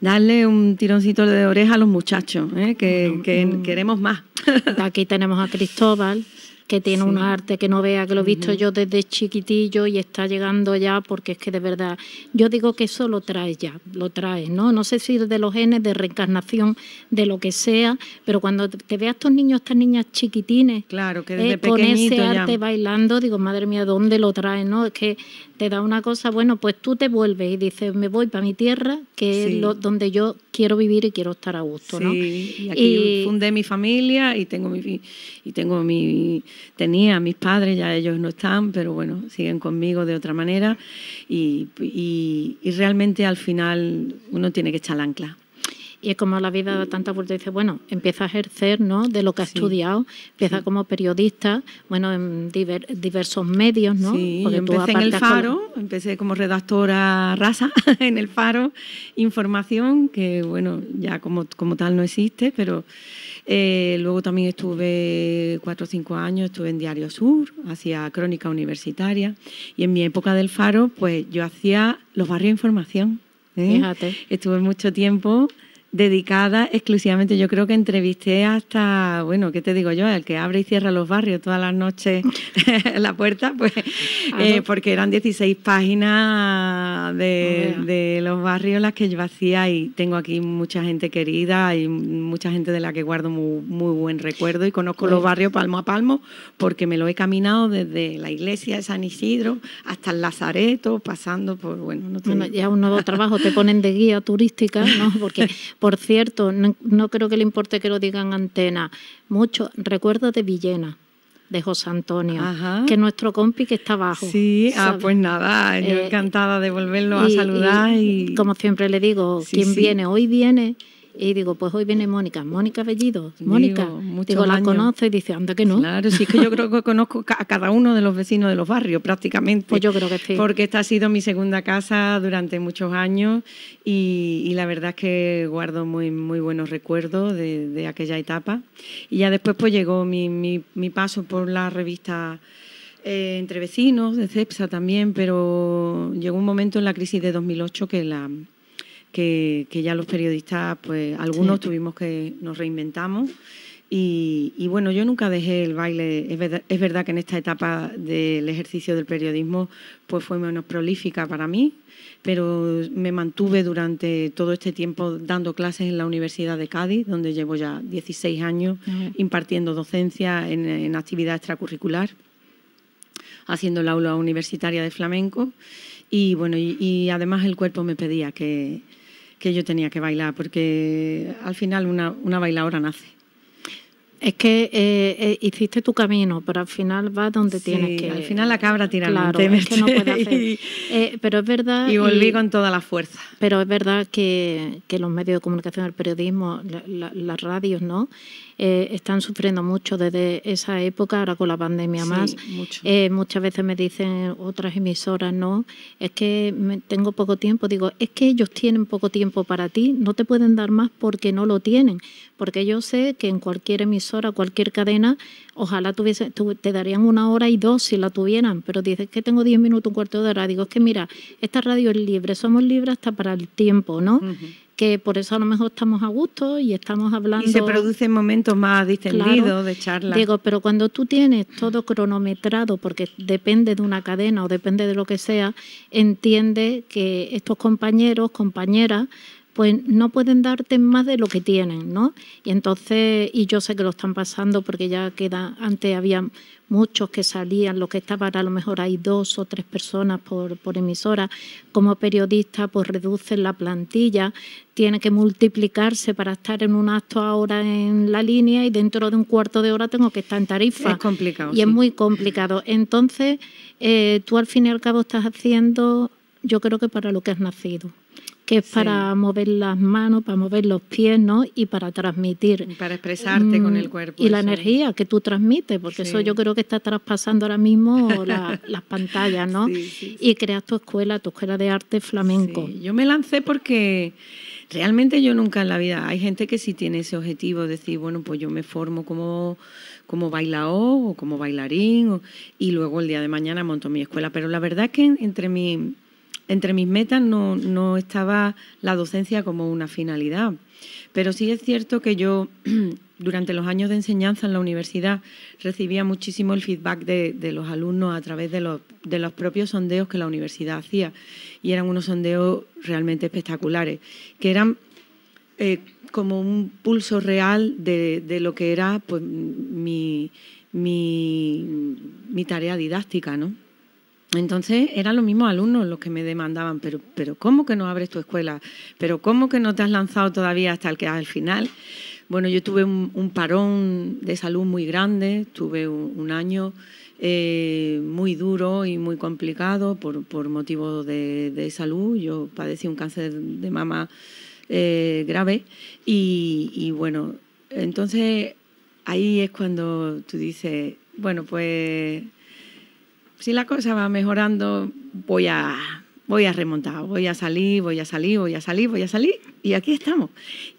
darle un tironcito de oreja a los muchachos, ¿eh? que, mm. queremos más. Aquí tenemos a Cristóbal, que tiene un arte que no vea, que lo he visto yo desde chiquitillo y está llegando ya, porque es que de verdad, yo digo que eso lo trae ya, lo trae, ¿no? No sé si de los genes, de reencarnación, de lo que sea, pero cuando te veas estos niños, estas niñas chiquitines, claro, que desde eh, con ese arte bailando, digo, madre mía, ¿dónde lo trae, no? Es que te da una cosa, bueno, pues tú te vuelves y dices, me voy para mi tierra, que es lo, donde yo quiero vivir y quiero estar a gusto, ¿no? y aquí fundé mi familia y tengo mi y tengo mi tenía mis padres, ya ellos no están, pero bueno, siguen conmigo de otra manera y, y realmente al final uno tiene que echar el ancla. Y es como la vida da tanta vuelta, dice, bueno, empieza a ejercer ¿no? de lo que ha estudiado, empieza como periodista, bueno, en diversos medios, ¿no? Sí, Porque empecé en el Faro, empecé como redactora rasa en el Faro, información, que bueno, ya como, como tal no existe, pero eh, luego también estuve cuatro o cinco años, estuve en Diario Sur, hacía crónica universitaria, y en mi época del Faro, pues yo hacía los barrios de información. ¿eh? Fíjate. Estuve mucho tiempo dedicada exclusivamente. Yo creo que entrevisté hasta, bueno, ¿qué te digo yo? El que abre y cierra los barrios todas las noches la puerta, pues, eh, porque eran 16 páginas de, de, los barrios las que yo hacía y tengo aquí mucha gente querida y mucha gente de la que guardo muy, muy buen recuerdo y conozco los pues barrios palmo a palmo porque me lo he caminado desde la iglesia de San Isidro hasta el Lazareto, pasando por, bueno, no bueno ya un nuevo trabajo te ponen de guía turística, ¿no? Porque Por cierto, no, creo que le importe que lo digan antena. Mucho recuerdo de Villena de José Antonio, que es nuestro compi que está abajo. Sí, ah, pues nada, yo eh, encantada de volverlo a saludar. Y, como siempre le digo, quien viene, hoy viene y digo, pues hoy viene Mónica. Mónica Bellido. Mónica. Digo, la conoce y dice, anda que no. Claro, sí, es que yo creo que conozco a cada uno de los vecinos de los barrios prácticamente. Pues yo creo que sí. Porque esta ha sido mi segunda casa durante muchos años y, la verdad es que guardo muy, muy buenos recuerdos de, aquella etapa. Y ya después pues llegó mi, mi, paso por la revista eh, Entre Vecinos, de CEPSA también, pero llegó un momento en la crisis de 2008 que la que, ya los periodistas, pues algunos tuvimos que nos reinventamos. Y, bueno, yo nunca dejé el baile. Es verdad, que en esta etapa del ejercicio del periodismo pues fue menos prolífica para mí, pero me mantuve durante todo este tiempo dando clases en la Universidad de Cádiz, donde llevo ya 16 años impartiendo docencia en, actividad extracurricular, haciendo el aula universitaria de flamenco. Y bueno, y además el cuerpo me pedía que, que yo tenía que bailar, porque al final una, una bailadora nace. Es que eh, eh, hiciste tu camino, pero al final vas donde tienes que. Al final la cabra tira claro, es que no puede hacer. Eh, pero es verdad. Y volví con toda la fuerza. Pero es verdad que, que los medios de comunicación, el periodismo, las radios, ¿no? Eh, están sufriendo mucho desde esa época, ahora con la pandemia más. Eh, muchas veces me dicen otras emisoras, no, es que tengo poco tiempo. Digo, es que ellos tienen poco tiempo para ti, no te pueden dar más porque no lo tienen. Porque yo sé que en cualquier emisora, cualquier cadena, ojalá tuviese, te darían una hora y dos si la tuvieran, pero dices que tengo diez minutos, un cuarto de hora. Digo, es que mira, esta radio es libre, somos libres hasta para el tiempo, ¿no? Que por eso a lo mejor estamos a gusto y estamos hablando. Y se producen momentos más distendidos de charla. Digo, pero cuando tú tienes todo cronometrado, porque depende de una cadena o depende de lo que sea, entiende que estos compañeros, compañeras, pues no pueden darte más de lo que tienen, ¿no? Y entonces, y yo sé que lo están pasando porque ya queda, antes había muchos que salían, lo que estaban a lo mejor hay dos o tres personas por, por emisora, como periodista pues reducen la plantilla, tiene que multiplicarse para estar en un acto ahora en la línea y dentro de un cuarto de hora tengo que estar en tarifa. Es complicado. Y es muy complicado. Entonces, eh, tú al fin y al cabo estás haciendo, yo creo que para lo que has nacido que es para mover las manos, para mover los pies, ¿no? Y para transmitir. para expresarte con el mm, cuerpo. Y la energía que tú transmites, porque eso yo creo que está traspasando ahora mismo las pantallas, ¿no? Y creas tu escuela, tu escuela de arte flamenco. Yo me lancé porque realmente yo nunca en la vida, hay gente que sí tiene ese objetivo, de decir, bueno, pues yo me formo como como bailaor o como bailarín y luego el día de mañana monto mi escuela. Pero la verdad es que entre mi entre mis metas no, estaba la docencia como una finalidad. Pero sí es cierto que yo durante los años de enseñanza en la universidad recibía muchísimo el feedback de, los alumnos a través de los, de los propios sondeos que la universidad hacía. Y eran unos sondeos realmente espectaculares, que eran eh, como un pulso real de, lo que era pues, mi, mi, tarea didáctica, ¿no? Entonces eran los mismos alumnos los que me demandaban, pero, pero ¿cómo que no abres tu escuela? ¿Pero cómo que no te has lanzado todavía hasta el que al final? Bueno, yo tuve un, parón de salud muy grande, tuve un, año eh, muy duro y muy complicado por, por motivos de, salud. Yo padecí un cáncer de mama eh, grave y, y bueno, entonces ahí es cuando tú dices, bueno, pues si la cosa va mejorando, voy a, voy a remontar, voy a salir, voy a salir, voy a salir, voy a salir, y aquí estamos.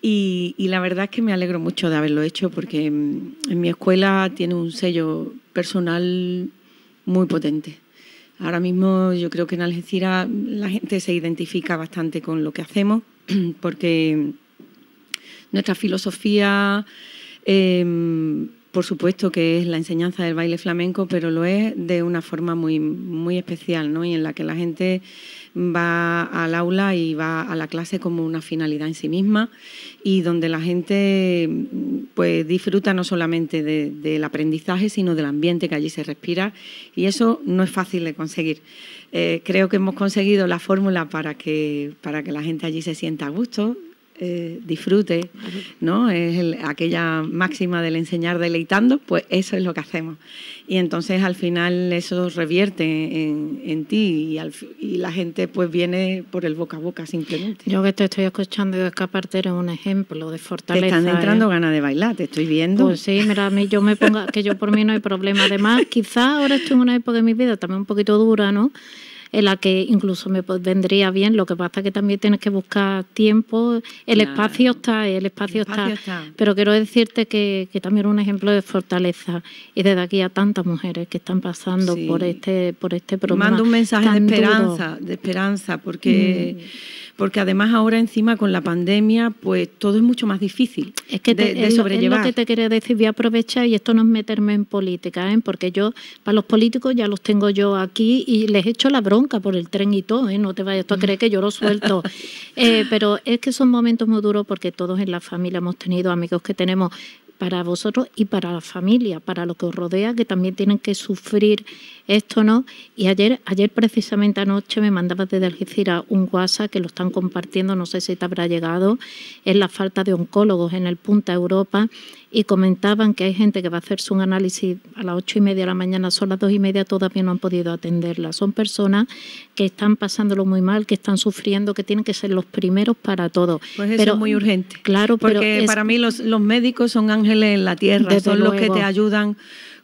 Y, la verdad es que me alegro mucho de haberlo hecho porque en, mi escuela tiene un sello personal muy potente. Ahora mismo yo creo que en Algeciras la gente se identifica bastante con lo que hacemos porque nuestra filosofía em, por supuesto que es la enseñanza del baile flamenco, pero lo es de una forma muy, muy especial, ¿no? Y en la que la gente va al aula y va a la clase como una finalidad en sí misma y donde la gente pues disfruta no solamente del aprendizaje, sino del ambiente que allí se respira y eso no es fácil de conseguir. Eh, creo que hemos conseguido la fórmula para que, para que la gente allí se sienta a gusto, eh, disfrute, ¿no? Es aquella máxima del enseñar deleitando, pues eso es lo que hacemos. Y entonces al final eso revierte en, ti y, la gente pues viene por el boca a boca simplemente. Yo que te estoy escuchando y aparte eres un ejemplo de fortaleza. Te están entrando ¿eh? ganas de bailar, te estoy viendo. Pues sí, mira, a mí yo me ponga, que yo por mí no hay problema. Además, quizás ahora estoy en una época de mi vida también un poquito dura, ¿no? En la que incluso me vendría bien. Lo que pasa es que también tienes que buscar tiempo. El espacio está, el espacio, está, Pero quiero decirte que, también es un ejemplo de fortaleza y desde aquí a tantas mujeres que están pasando por este por este problema. Mando un mensaje de esperanza, de esperanza, porque mm porque además ahora encima con la pandemia, pues todo es mucho más difícil es que te, de, sobrellevar. Es lo que te quería decir, voy a aprovechar y esto no es meterme en política, ¿eh? porque yo, para los políticos ya los tengo yo aquí y les echo la bronca por el tren y todo, ¿eh? no te vayas a creer que yo lo suelto. Eh, pero es que son momentos muy duros porque todos en la familia hemos tenido amigos que tenemos para vosotros y para la familia, para lo que os rodea, que también tienen que sufrir esto, ¿no? Y ayer, ayer precisamente anoche me mandaba desde Algeciras un WhatsApp que lo están compartiendo, no sé si te habrá llegado, es la falta de oncólogos en el Punta Europa y comentaban que hay gente que va a hacerse un análisis a las ocho y media de la mañana, son las dos y media, todavía no han podido atenderla. Son personas que están pasándolo muy mal, que están sufriendo, que tienen que ser los primeros para todo. Pues eso es muy urgente. Claro, porque para mí los, los médicos son ángeles en la tierra, son los que te ayudan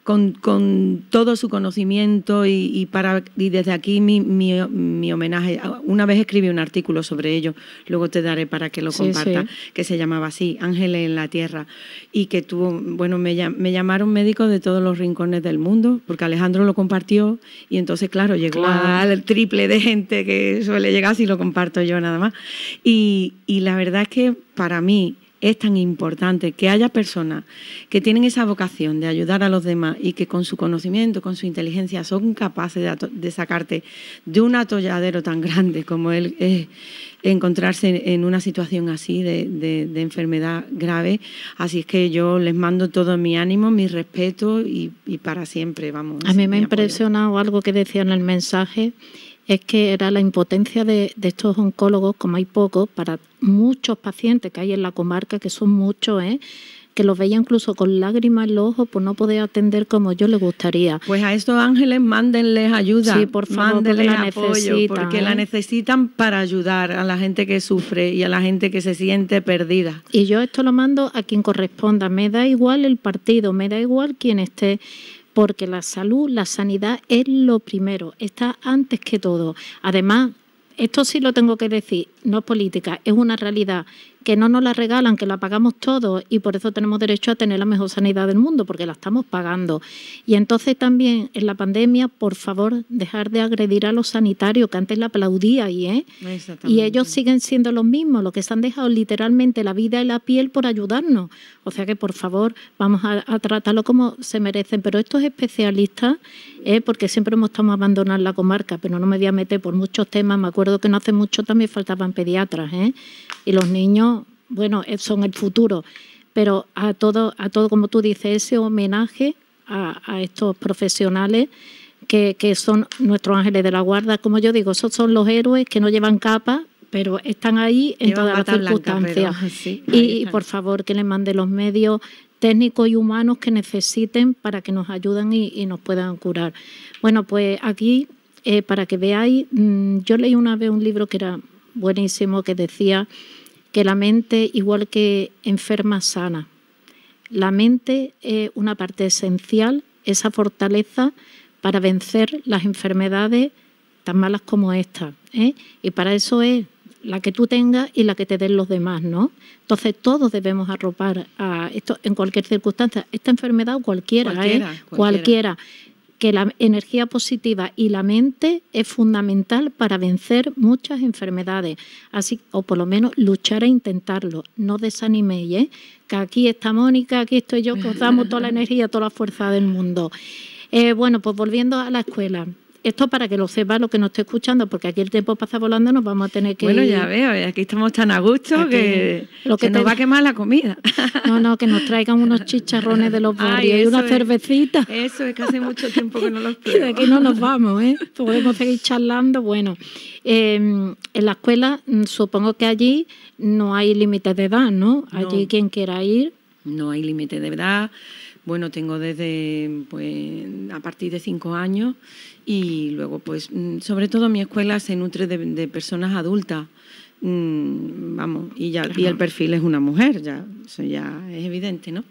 con, todo su conocimiento y, para, y desde aquí mi, mi, homenaje. Una vez escribí un artículo sobre ello, luego te daré para que lo comparta, que se llamaba así, Ángeles en la Tierra, y que tuvo, bueno, me, me, llamaron médicos de todos los rincones del mundo, porque Alejandro lo compartió y entonces, claro, llegó al triple de gente que suele llegar si lo comparto yo nada más. Y, y la verdad es que para mí es tan importante que haya personas que tienen esa vocación de ayudar a los demás y que con su conocimiento, con su inteligencia son capaces de, sacarte de un atolladero tan grande como él es encontrarse en una situación así de, enfermedad grave. Así es que yo les mando todo mi ánimo, mi respeto y, para siempre, vamos. A mí me ha impresionado algo que decía en el mensaje es que era la impotencia de, estos oncólogos, como hay pocos, para muchos pacientes que hay en la comarca, que son muchos, ¿eh? que los veía incluso con lágrimas en los ojos por no poder atender como yo le gustaría. Pues a estos ángeles mándenles ayuda, sí, por favor, mándenles la apoyo, porque la ¿eh? necesitan para ayudar a la gente que sufre y a la gente que se siente perdida. Y yo esto lo mando a quien corresponda, me da igual el partido, me da igual quien esté porque la salud, la sanidad es lo primero, está antes que todo. Además, esto sí lo tengo que decir, no es política, es una realidad que no nos la regalan, que la pagamos todos y por eso tenemos derecho a tener la mejor sanidad del mundo, porque la estamos pagando. Y entonces también en la pandemia, por favor, dejar de agredir a los sanitarios, que antes la aplaudía y, ¿eh? y ellos siguen siendo los mismos, los que se han dejado literalmente la vida y la piel por ayudarnos. O sea que, por favor, vamos a, tratarlo como se merecen. Pero estos especialistas, ¿eh? porque siempre hemos estado abandonar la comarca, pero no me voy a meter por muchos temas. Me acuerdo que no hace mucho también faltaban pediatras, ¿eh? y los niños, bueno, eh, son el futuro. Pero a todo, a todo como tú dices, ese homenaje a, estos profesionales que, son nuestros ángeles de la guarda. Como yo digo, esos son los héroes que no llevan capa, pero están ahí en todas las circunstancias. y, por favor, que les mande los medios técnicos y humanos que necesiten para que nos ayuden y, nos puedan curar. Bueno, pues aquí, eh, para que veáis, mm, yo leí una vez un libro que era buenísimo, que decía que la mente, igual que enferma, sana. La mente es una parte esencial, esa fortaleza para vencer las enfermedades tan malas como esta. ¿eh? Y para eso es la que tú tengas y la que te den los demás, ¿no? Entonces todos debemos arropar a esto en cualquier circunstancia, esta enfermedad o cualquiera, ¿eh? cualquiera, que la energía positiva y la mente es fundamental para vencer muchas enfermedades, así o por lo menos luchar e intentarlo, no desaniméis, ¿eh? que aquí está Mónica, aquí estoy yo, que os damos toda la energía, toda la fuerza del mundo. Eh, bueno, pues volviendo a la escuela. Esto para que lo sepa lo que nos esté escuchando, porque aquí el tiempo pasa volando, nos vamos a tener que Bueno, ya veo, aquí estamos tan a gusto que, lo que nos va a quemar la comida. No, no, que nos traigan unos chicharrones de los barrios y una cervecita. Eso es que hace mucho tiempo que no los pruebo. Y de aquí no nos vamos, ¿eh? Podemos seguir charlando. Bueno, em, en la escuela mm, supongo que allí no hay límite de edad, ¿no? Allí quien quiera ir. No hay límite de edad. Bueno, tengo desde pues, a partir de cinco años y luego, pues, mm, sobre todo mi escuela se nutre de, personas adultas. Mm, vamos, y, ya, y el perfil es una mujer, ya, eso ya es evidente, ¿no?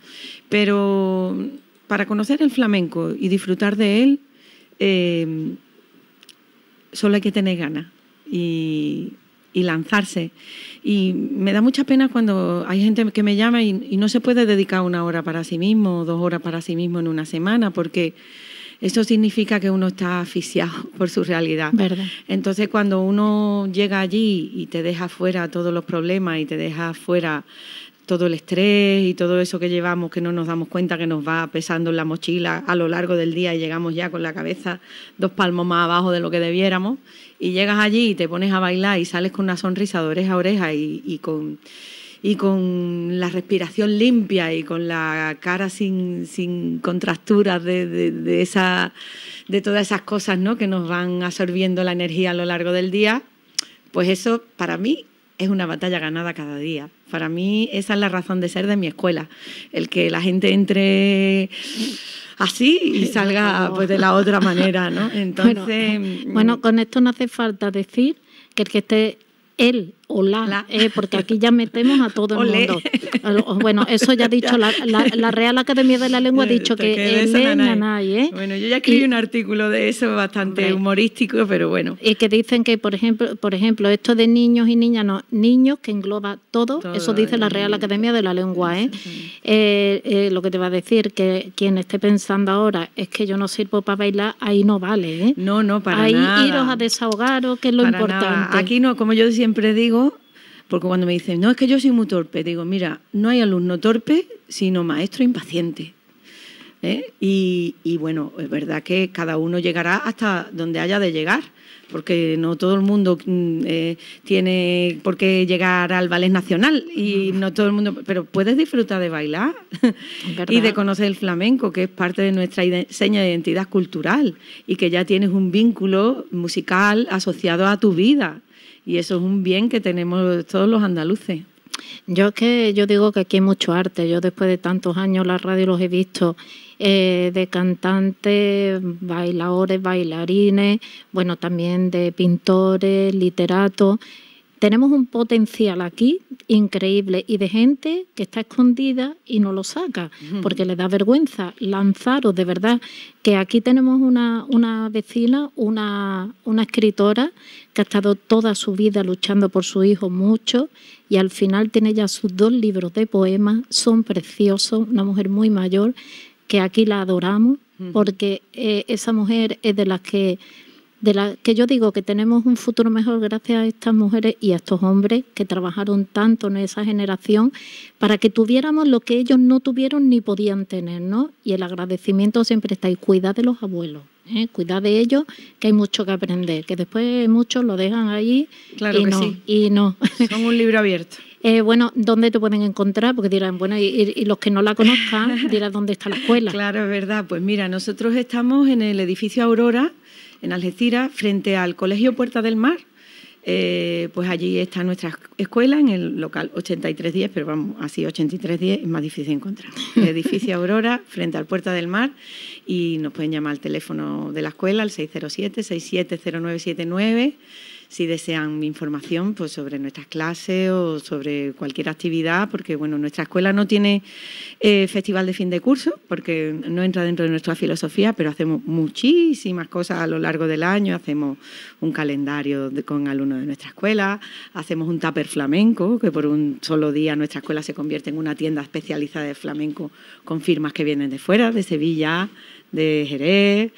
Pero para conocer el flamenco y disfrutar de él, eh, solo hay que tener ganas y, lanzarse. Y me da mucha pena cuando hay gente que me llama y, y, no se puede dedicar una hora para sí mismo, dos horas para sí mismo en una semana, porque eso significa que uno está asfixiado por su realidad. Entonces, cuando uno llega allí y te deja fuera todos los problemas y te deja fuera todo el estrés y todo eso que llevamos, que no nos damos cuenta que nos va pesando en la mochila a lo largo del día y llegamos ya con la cabeza dos palmos más abajo de lo que debiéramos, y llegas allí y te pones a bailar y sales con una sonrisa de oreja a oreja y con y con la respiración limpia y con la cara sin, sin contracturas de, de, esa, de todas esas cosas ¿no? que nos van absorbiendo la energía a lo largo del día, pues eso para mí es una batalla ganada cada día. Para mí esa es la razón de ser de mi escuela, el que la gente entre así y salga pues de la otra manera, ¿no? Entonces, bueno, con esto no hace falta decir que el que esté él o la, eh, porque aquí ya metemos a todo el mundo. Bueno, eso ya ha dicho, la, la, Real Academia de la Lengua ha dicho que él es nanay. ¿eh? Bueno, yo ya escribí un artículo de eso bastante humorístico, pero bueno. Y que dicen que, por ejemplo, por ejemplo, esto de niños y niñas, no, niños que engloba todo, eso dice la Real Academia de la Lengua. ¿eh? Eh, ¿eh? lo que te va a decir, que quien esté pensando ahora es que yo no sirvo para bailar, ahí no vale. ¿eh? No, no, para ahí nada. Ahí iros a desahogaros, que es lo importante. Aquí no, como yo siempre digo, porque cuando me dicen, no, es que yo soy muy torpe, digo, mira, no hay alumno torpe, sino maestro impaciente. ¿eh? Y, bueno, es verdad que cada uno llegará hasta donde haya de llegar, porque no todo el mundo mm, eh, tiene por qué llegar al ballet nacional y no todo el mundo, pero puedes disfrutar de bailar y de conocer el flamenco, que es parte de nuestra seña de identidad cultural y que ya tienes un vínculo musical asociado a tu vida y eso es un bien que tenemos todos los andaluces. Yo que yo digo que aquí hay mucho arte. Yo después de tantos años la radio los he visto eh, de cantantes, bailadores, bailarines, bueno, también de pintores, literatos. Tenemos un potencial aquí increíble y de gente que está escondida y no lo saca porque le da vergüenza. Lanzaros, de verdad, que aquí tenemos una, una vecina, una, una escritora que ha estado toda su vida luchando por su hijo mucho y al final tiene ya sus dos libros de poemas, son preciosos, una mujer muy mayor que aquí la adoramos porque eh, esa mujer es de las que de la que yo digo que tenemos un futuro mejor gracias a estas mujeres y a estos hombres que trabajaron tanto en esa generación para que tuviéramos lo que ellos no tuvieron ni podían tener, ¿no? Y el agradecimiento siempre está ahí, cuidar de los abuelos. ¿eh? cuidar de ellos, que hay mucho que aprender, que después muchos lo dejan ahí claro y, que no, sí. y no. Son un libro abierto. Eh, bueno, ¿dónde te pueden encontrar? Porque dirán, bueno, y, y los que no la conozcan dirán dónde está la escuela. Claro, es verdad. Pues mira, nosotros estamos en el edificio Aurora, en Algeciras, frente al Colegio Puerta del Mar. Eh, pues allí está nuestra escuela, en el local 8310, pero vamos, así 8310 es más difícil encontrar. El edificio Aurora, frente al Puerta del Mar, y nos pueden llamar al teléfono de la escuela, al 607-670979 si desean información pues, sobre nuestras clases o sobre cualquier actividad, porque bueno, nuestra escuela no tiene eh, festival de fin de curso, porque no entra dentro de nuestra filosofía, pero hacemos muchísimas cosas a lo largo del año, hacemos un calendario con alumnos de nuestra escuela, hacemos un tupper flamenco, que por un solo día nuestra escuela se convierte en una tienda especializada de flamenco con firmas que vienen de fuera, de Sevilla, de Jerez,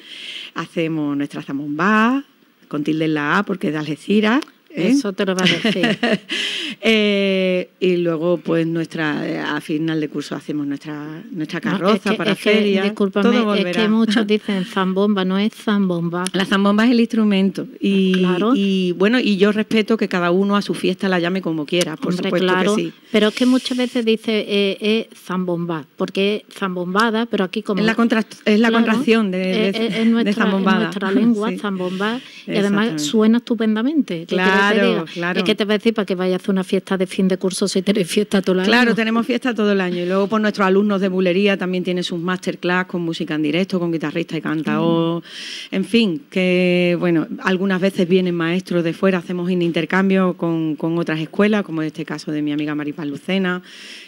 hacemos nuestra zambombá, con tilde en la A porque es de Algeciras. ¿Eh? Eso te lo va a decir. eh, y luego, pues, nuestra a final de curso hacemos nuestra, nuestra carroza no, es que, para es feria. Que, discúlpame, es que muchos dicen zambomba, no es zambomba. La zambomba es el instrumento. Y, claro. y bueno, y yo respeto que cada uno a su fiesta la llame como quiera, por Hombre, supuesto claro, que sí. Pero es que muchas veces dice eh, es zambomba, porque es zambombada, pero aquí como... Es la, contra, es la claro, contracción de, de, es, es nuestra, de zambombada. Es nuestra lengua, sí. zambomba, y además suena estupendamente. Claro, claro. Es que te va a decir para que vayas a hacer una fiesta de fin de curso si tenés fiesta todo el año. Claro, tenemos fiesta todo el año. Y luego, pues nuestros alumnos de bulería también tienen sus masterclass con música en directo, con guitarrista y cantador. Mm. En fin, que bueno, algunas veces vienen maestros de fuera, hacemos un intercambio con, con otras escuelas, como en este caso de mi amiga Maripaz Lucena.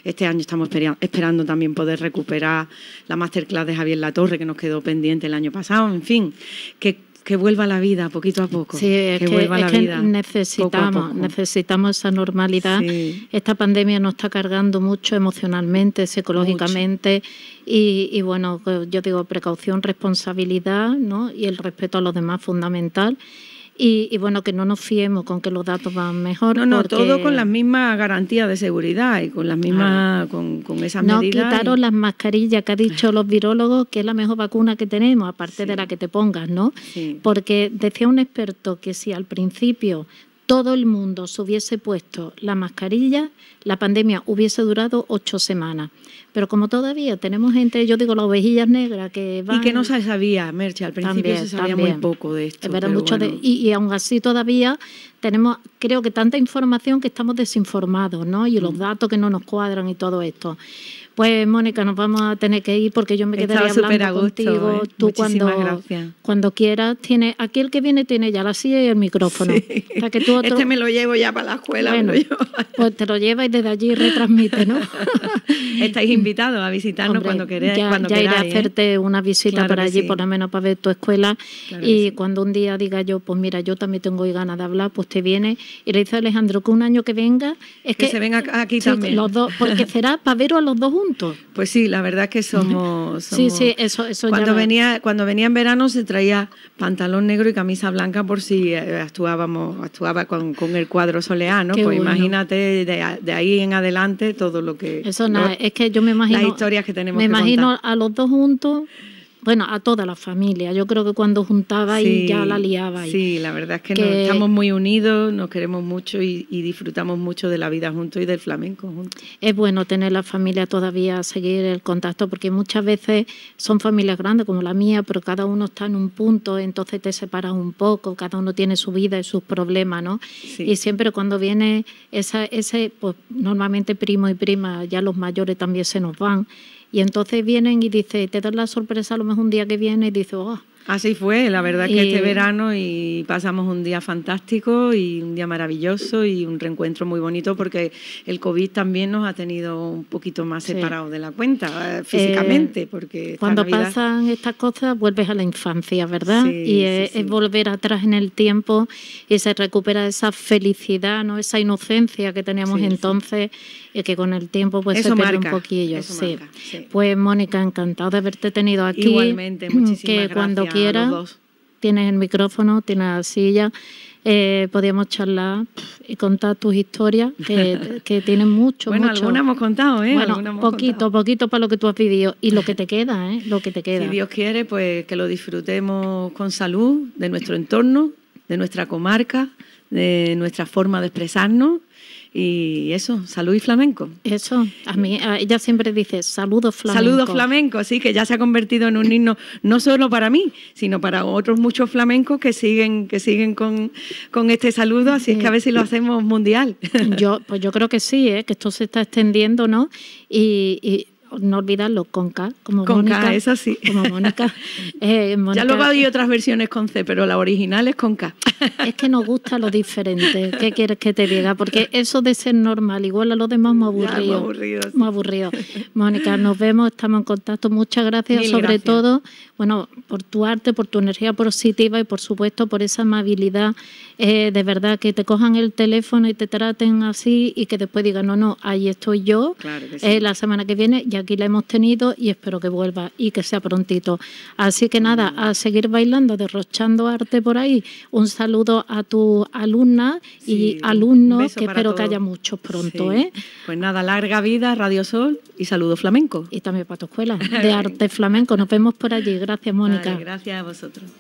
Este año estamos esperando también poder recuperar la masterclass de Javier Latorre, que nos quedó pendiente el año pasado. En fin, que que vuelva la vida poquito a poco. Sí, que, que, vuelva es la que vida necesitamos, poco a poco. necesitamos esa normalidad. Sí. Esta pandemia nos está cargando mucho emocionalmente, psicológicamente y, y, bueno, yo digo precaución, responsabilidad, ¿no? Y el respeto a los demás fundamental. Y, y, bueno, que no nos fiemos con que los datos van mejor. No, no, porque... todo con las mismas garantías de seguridad y con las mismas, con, con, esas no medidas. No quitaros y... las mascarillas que ha dicho los virólogos, que es la mejor vacuna que tenemos, aparte sí. de la que te pongas, ¿no? Sí. Porque decía un experto que si al principio todo el mundo se hubiese puesto la mascarilla, la pandemia hubiese durado ocho semanas. Pero como todavía tenemos gente, yo digo las ovejillas negras que van... Y que no se sabía, Merche, al principio también, se sabía también. muy poco de esto. Pero mucho bueno. de, y, y, aún así todavía tenemos, creo que tanta información que estamos desinformados, ¿no? Y los Mm. datos que no nos cuadran y todo esto. Pues Mónica, nos vamos a tener que ir porque yo me quedaría Estaba hablando a gusto, contigo. ¿eh? Tú Muchísimas cuando, gracias. cuando quieras, tiene, aquí el que viene tiene ya la silla y el micrófono. Sí. O sea, que tú otro, Este me lo llevo ya para la escuela. bueno, pues te lo llevas y desde allí retransmite, ¿no? Estáis invitados a visitarnos Hombre, cuando queráis. Ya, cuando ya iré queráis, a ¿eh? hacerte una visita Claro por allí, sí. por lo menos para ver tu escuela. Claro y sí. cuando un día diga yo, pues mira, yo también tengo ganas de hablar, pues te viene y le dice a Alejandro que un año que venga es Que que, se venga aquí sí, también. los dos, porque será para veros a los dos juntos. Pues sí, la verdad es que somos. Sí, somos- sí, eso, eso Cuando ya. venía, cuando venía en verano se traía pantalón negro y camisa blanca por si eh, actuábamos, actuaba con, con el cuadro soleano. Qué Pues bueno. imagínate de, ahí en adelante todo lo que. Eso nada, es que yo me imagino. las historias que tenemos Me que imagino contar. a los dos juntos, bueno, a toda la familia. Yo creo que cuando juntaba y Sí, ya la liaba. Sí, la verdad es que, Que- nos- estamos muy unidos, nos queremos mucho y, y disfrutamos mucho de la vida juntos y del flamenco juntos. es bueno tener la familia todavía, seguir el contacto, porque muchas veces son familias grandes como la mía, pero cada uno está en un punto, entonces te separas un poco, cada uno tiene su vida y sus problemas, ¿no? Sí. Y siempre cuando viene esa, ese, pues normalmente primo y prima, ya los mayores también se nos van, y entonces vienen y dice, te dan la sorpresa a lo mejor un día que viene y dice, oh, Así fue, la verdad que este verano y pasamos un día fantástico y un día maravilloso y un reencuentro muy bonito porque el COVID también nos ha tenido un poquito más separados de la cuenta eh, físicamente. porque Cuando pasan estas cosas vuelves a la infancia, ¿verdad? y es, volver atrás en el tiempo y se recupera esa felicidad, ¿no? esa inocencia que teníamos entonces y que con el tiempo pues se pierde un poquillo. sí. Pues Mónica, encantado de haberte tenido aquí. Igualmente, muchísimas que cuando quieras tienes el micrófono, tienes la silla. Eh, podíamos charlar y contar tus historias, que, que tienen mucho, bueno, mucho. algunas hemos contado, ¿eh? Bueno, poquito, poquito para lo que tú has vivido y lo que te queda, ¿eh? Lo que te queda. Si Dios quiere, pues que lo disfrutemos con salud de nuestro entorno, de nuestra comarca, de nuestra forma de expresarnos y eso, salud y flamenco. Eso, a mí ella siempre dice saludos flamenco. Saludos flamenco, sí, que ya se ha convertido en un himno no solo para mí, sino para otros muchos flamencos que siguen, que siguen con, con este saludo, así es que a ver si lo hacemos mundial. Yo, pues yo creo que sí, ¿eh? que esto se está extendiendo, ¿no? y no olvidarlo, con K, como con K, eso sí. Como Mónica. Eh, Ya luego hay otras versiones con C, pero la original es con K. Es que nos gusta lo diferente. ¿Qué quieres que te diga? Porque eso de ser normal, igual a los demás, me aburrido. aburrido. Muy aburrido. Mónica, nos vemos, estamos en contacto. Muchas gracias, sobre todo, bueno, por tu arte, por tu energía positiva y, por supuesto, por esa amabilidad. Eh, de verdad, que te cojan el teléfono y te traten así y que después digan, no, no, ahí estoy yo. Claro eh, la semana que viene ya aquí la hemos tenido y espero que vuelva y que sea prontito. Así que nada, a seguir bailando, derrochando arte por ahí. Un saludo a tu alumna y alumnos, que espero que haya muchos pronto. ¿eh? Pues nada, larga vida, Radio Sol y saludo flamenco. Y también para tu escuela de arte flamenco. Nos vemos por allí. Gracias, Mónica. gracias a vosotros.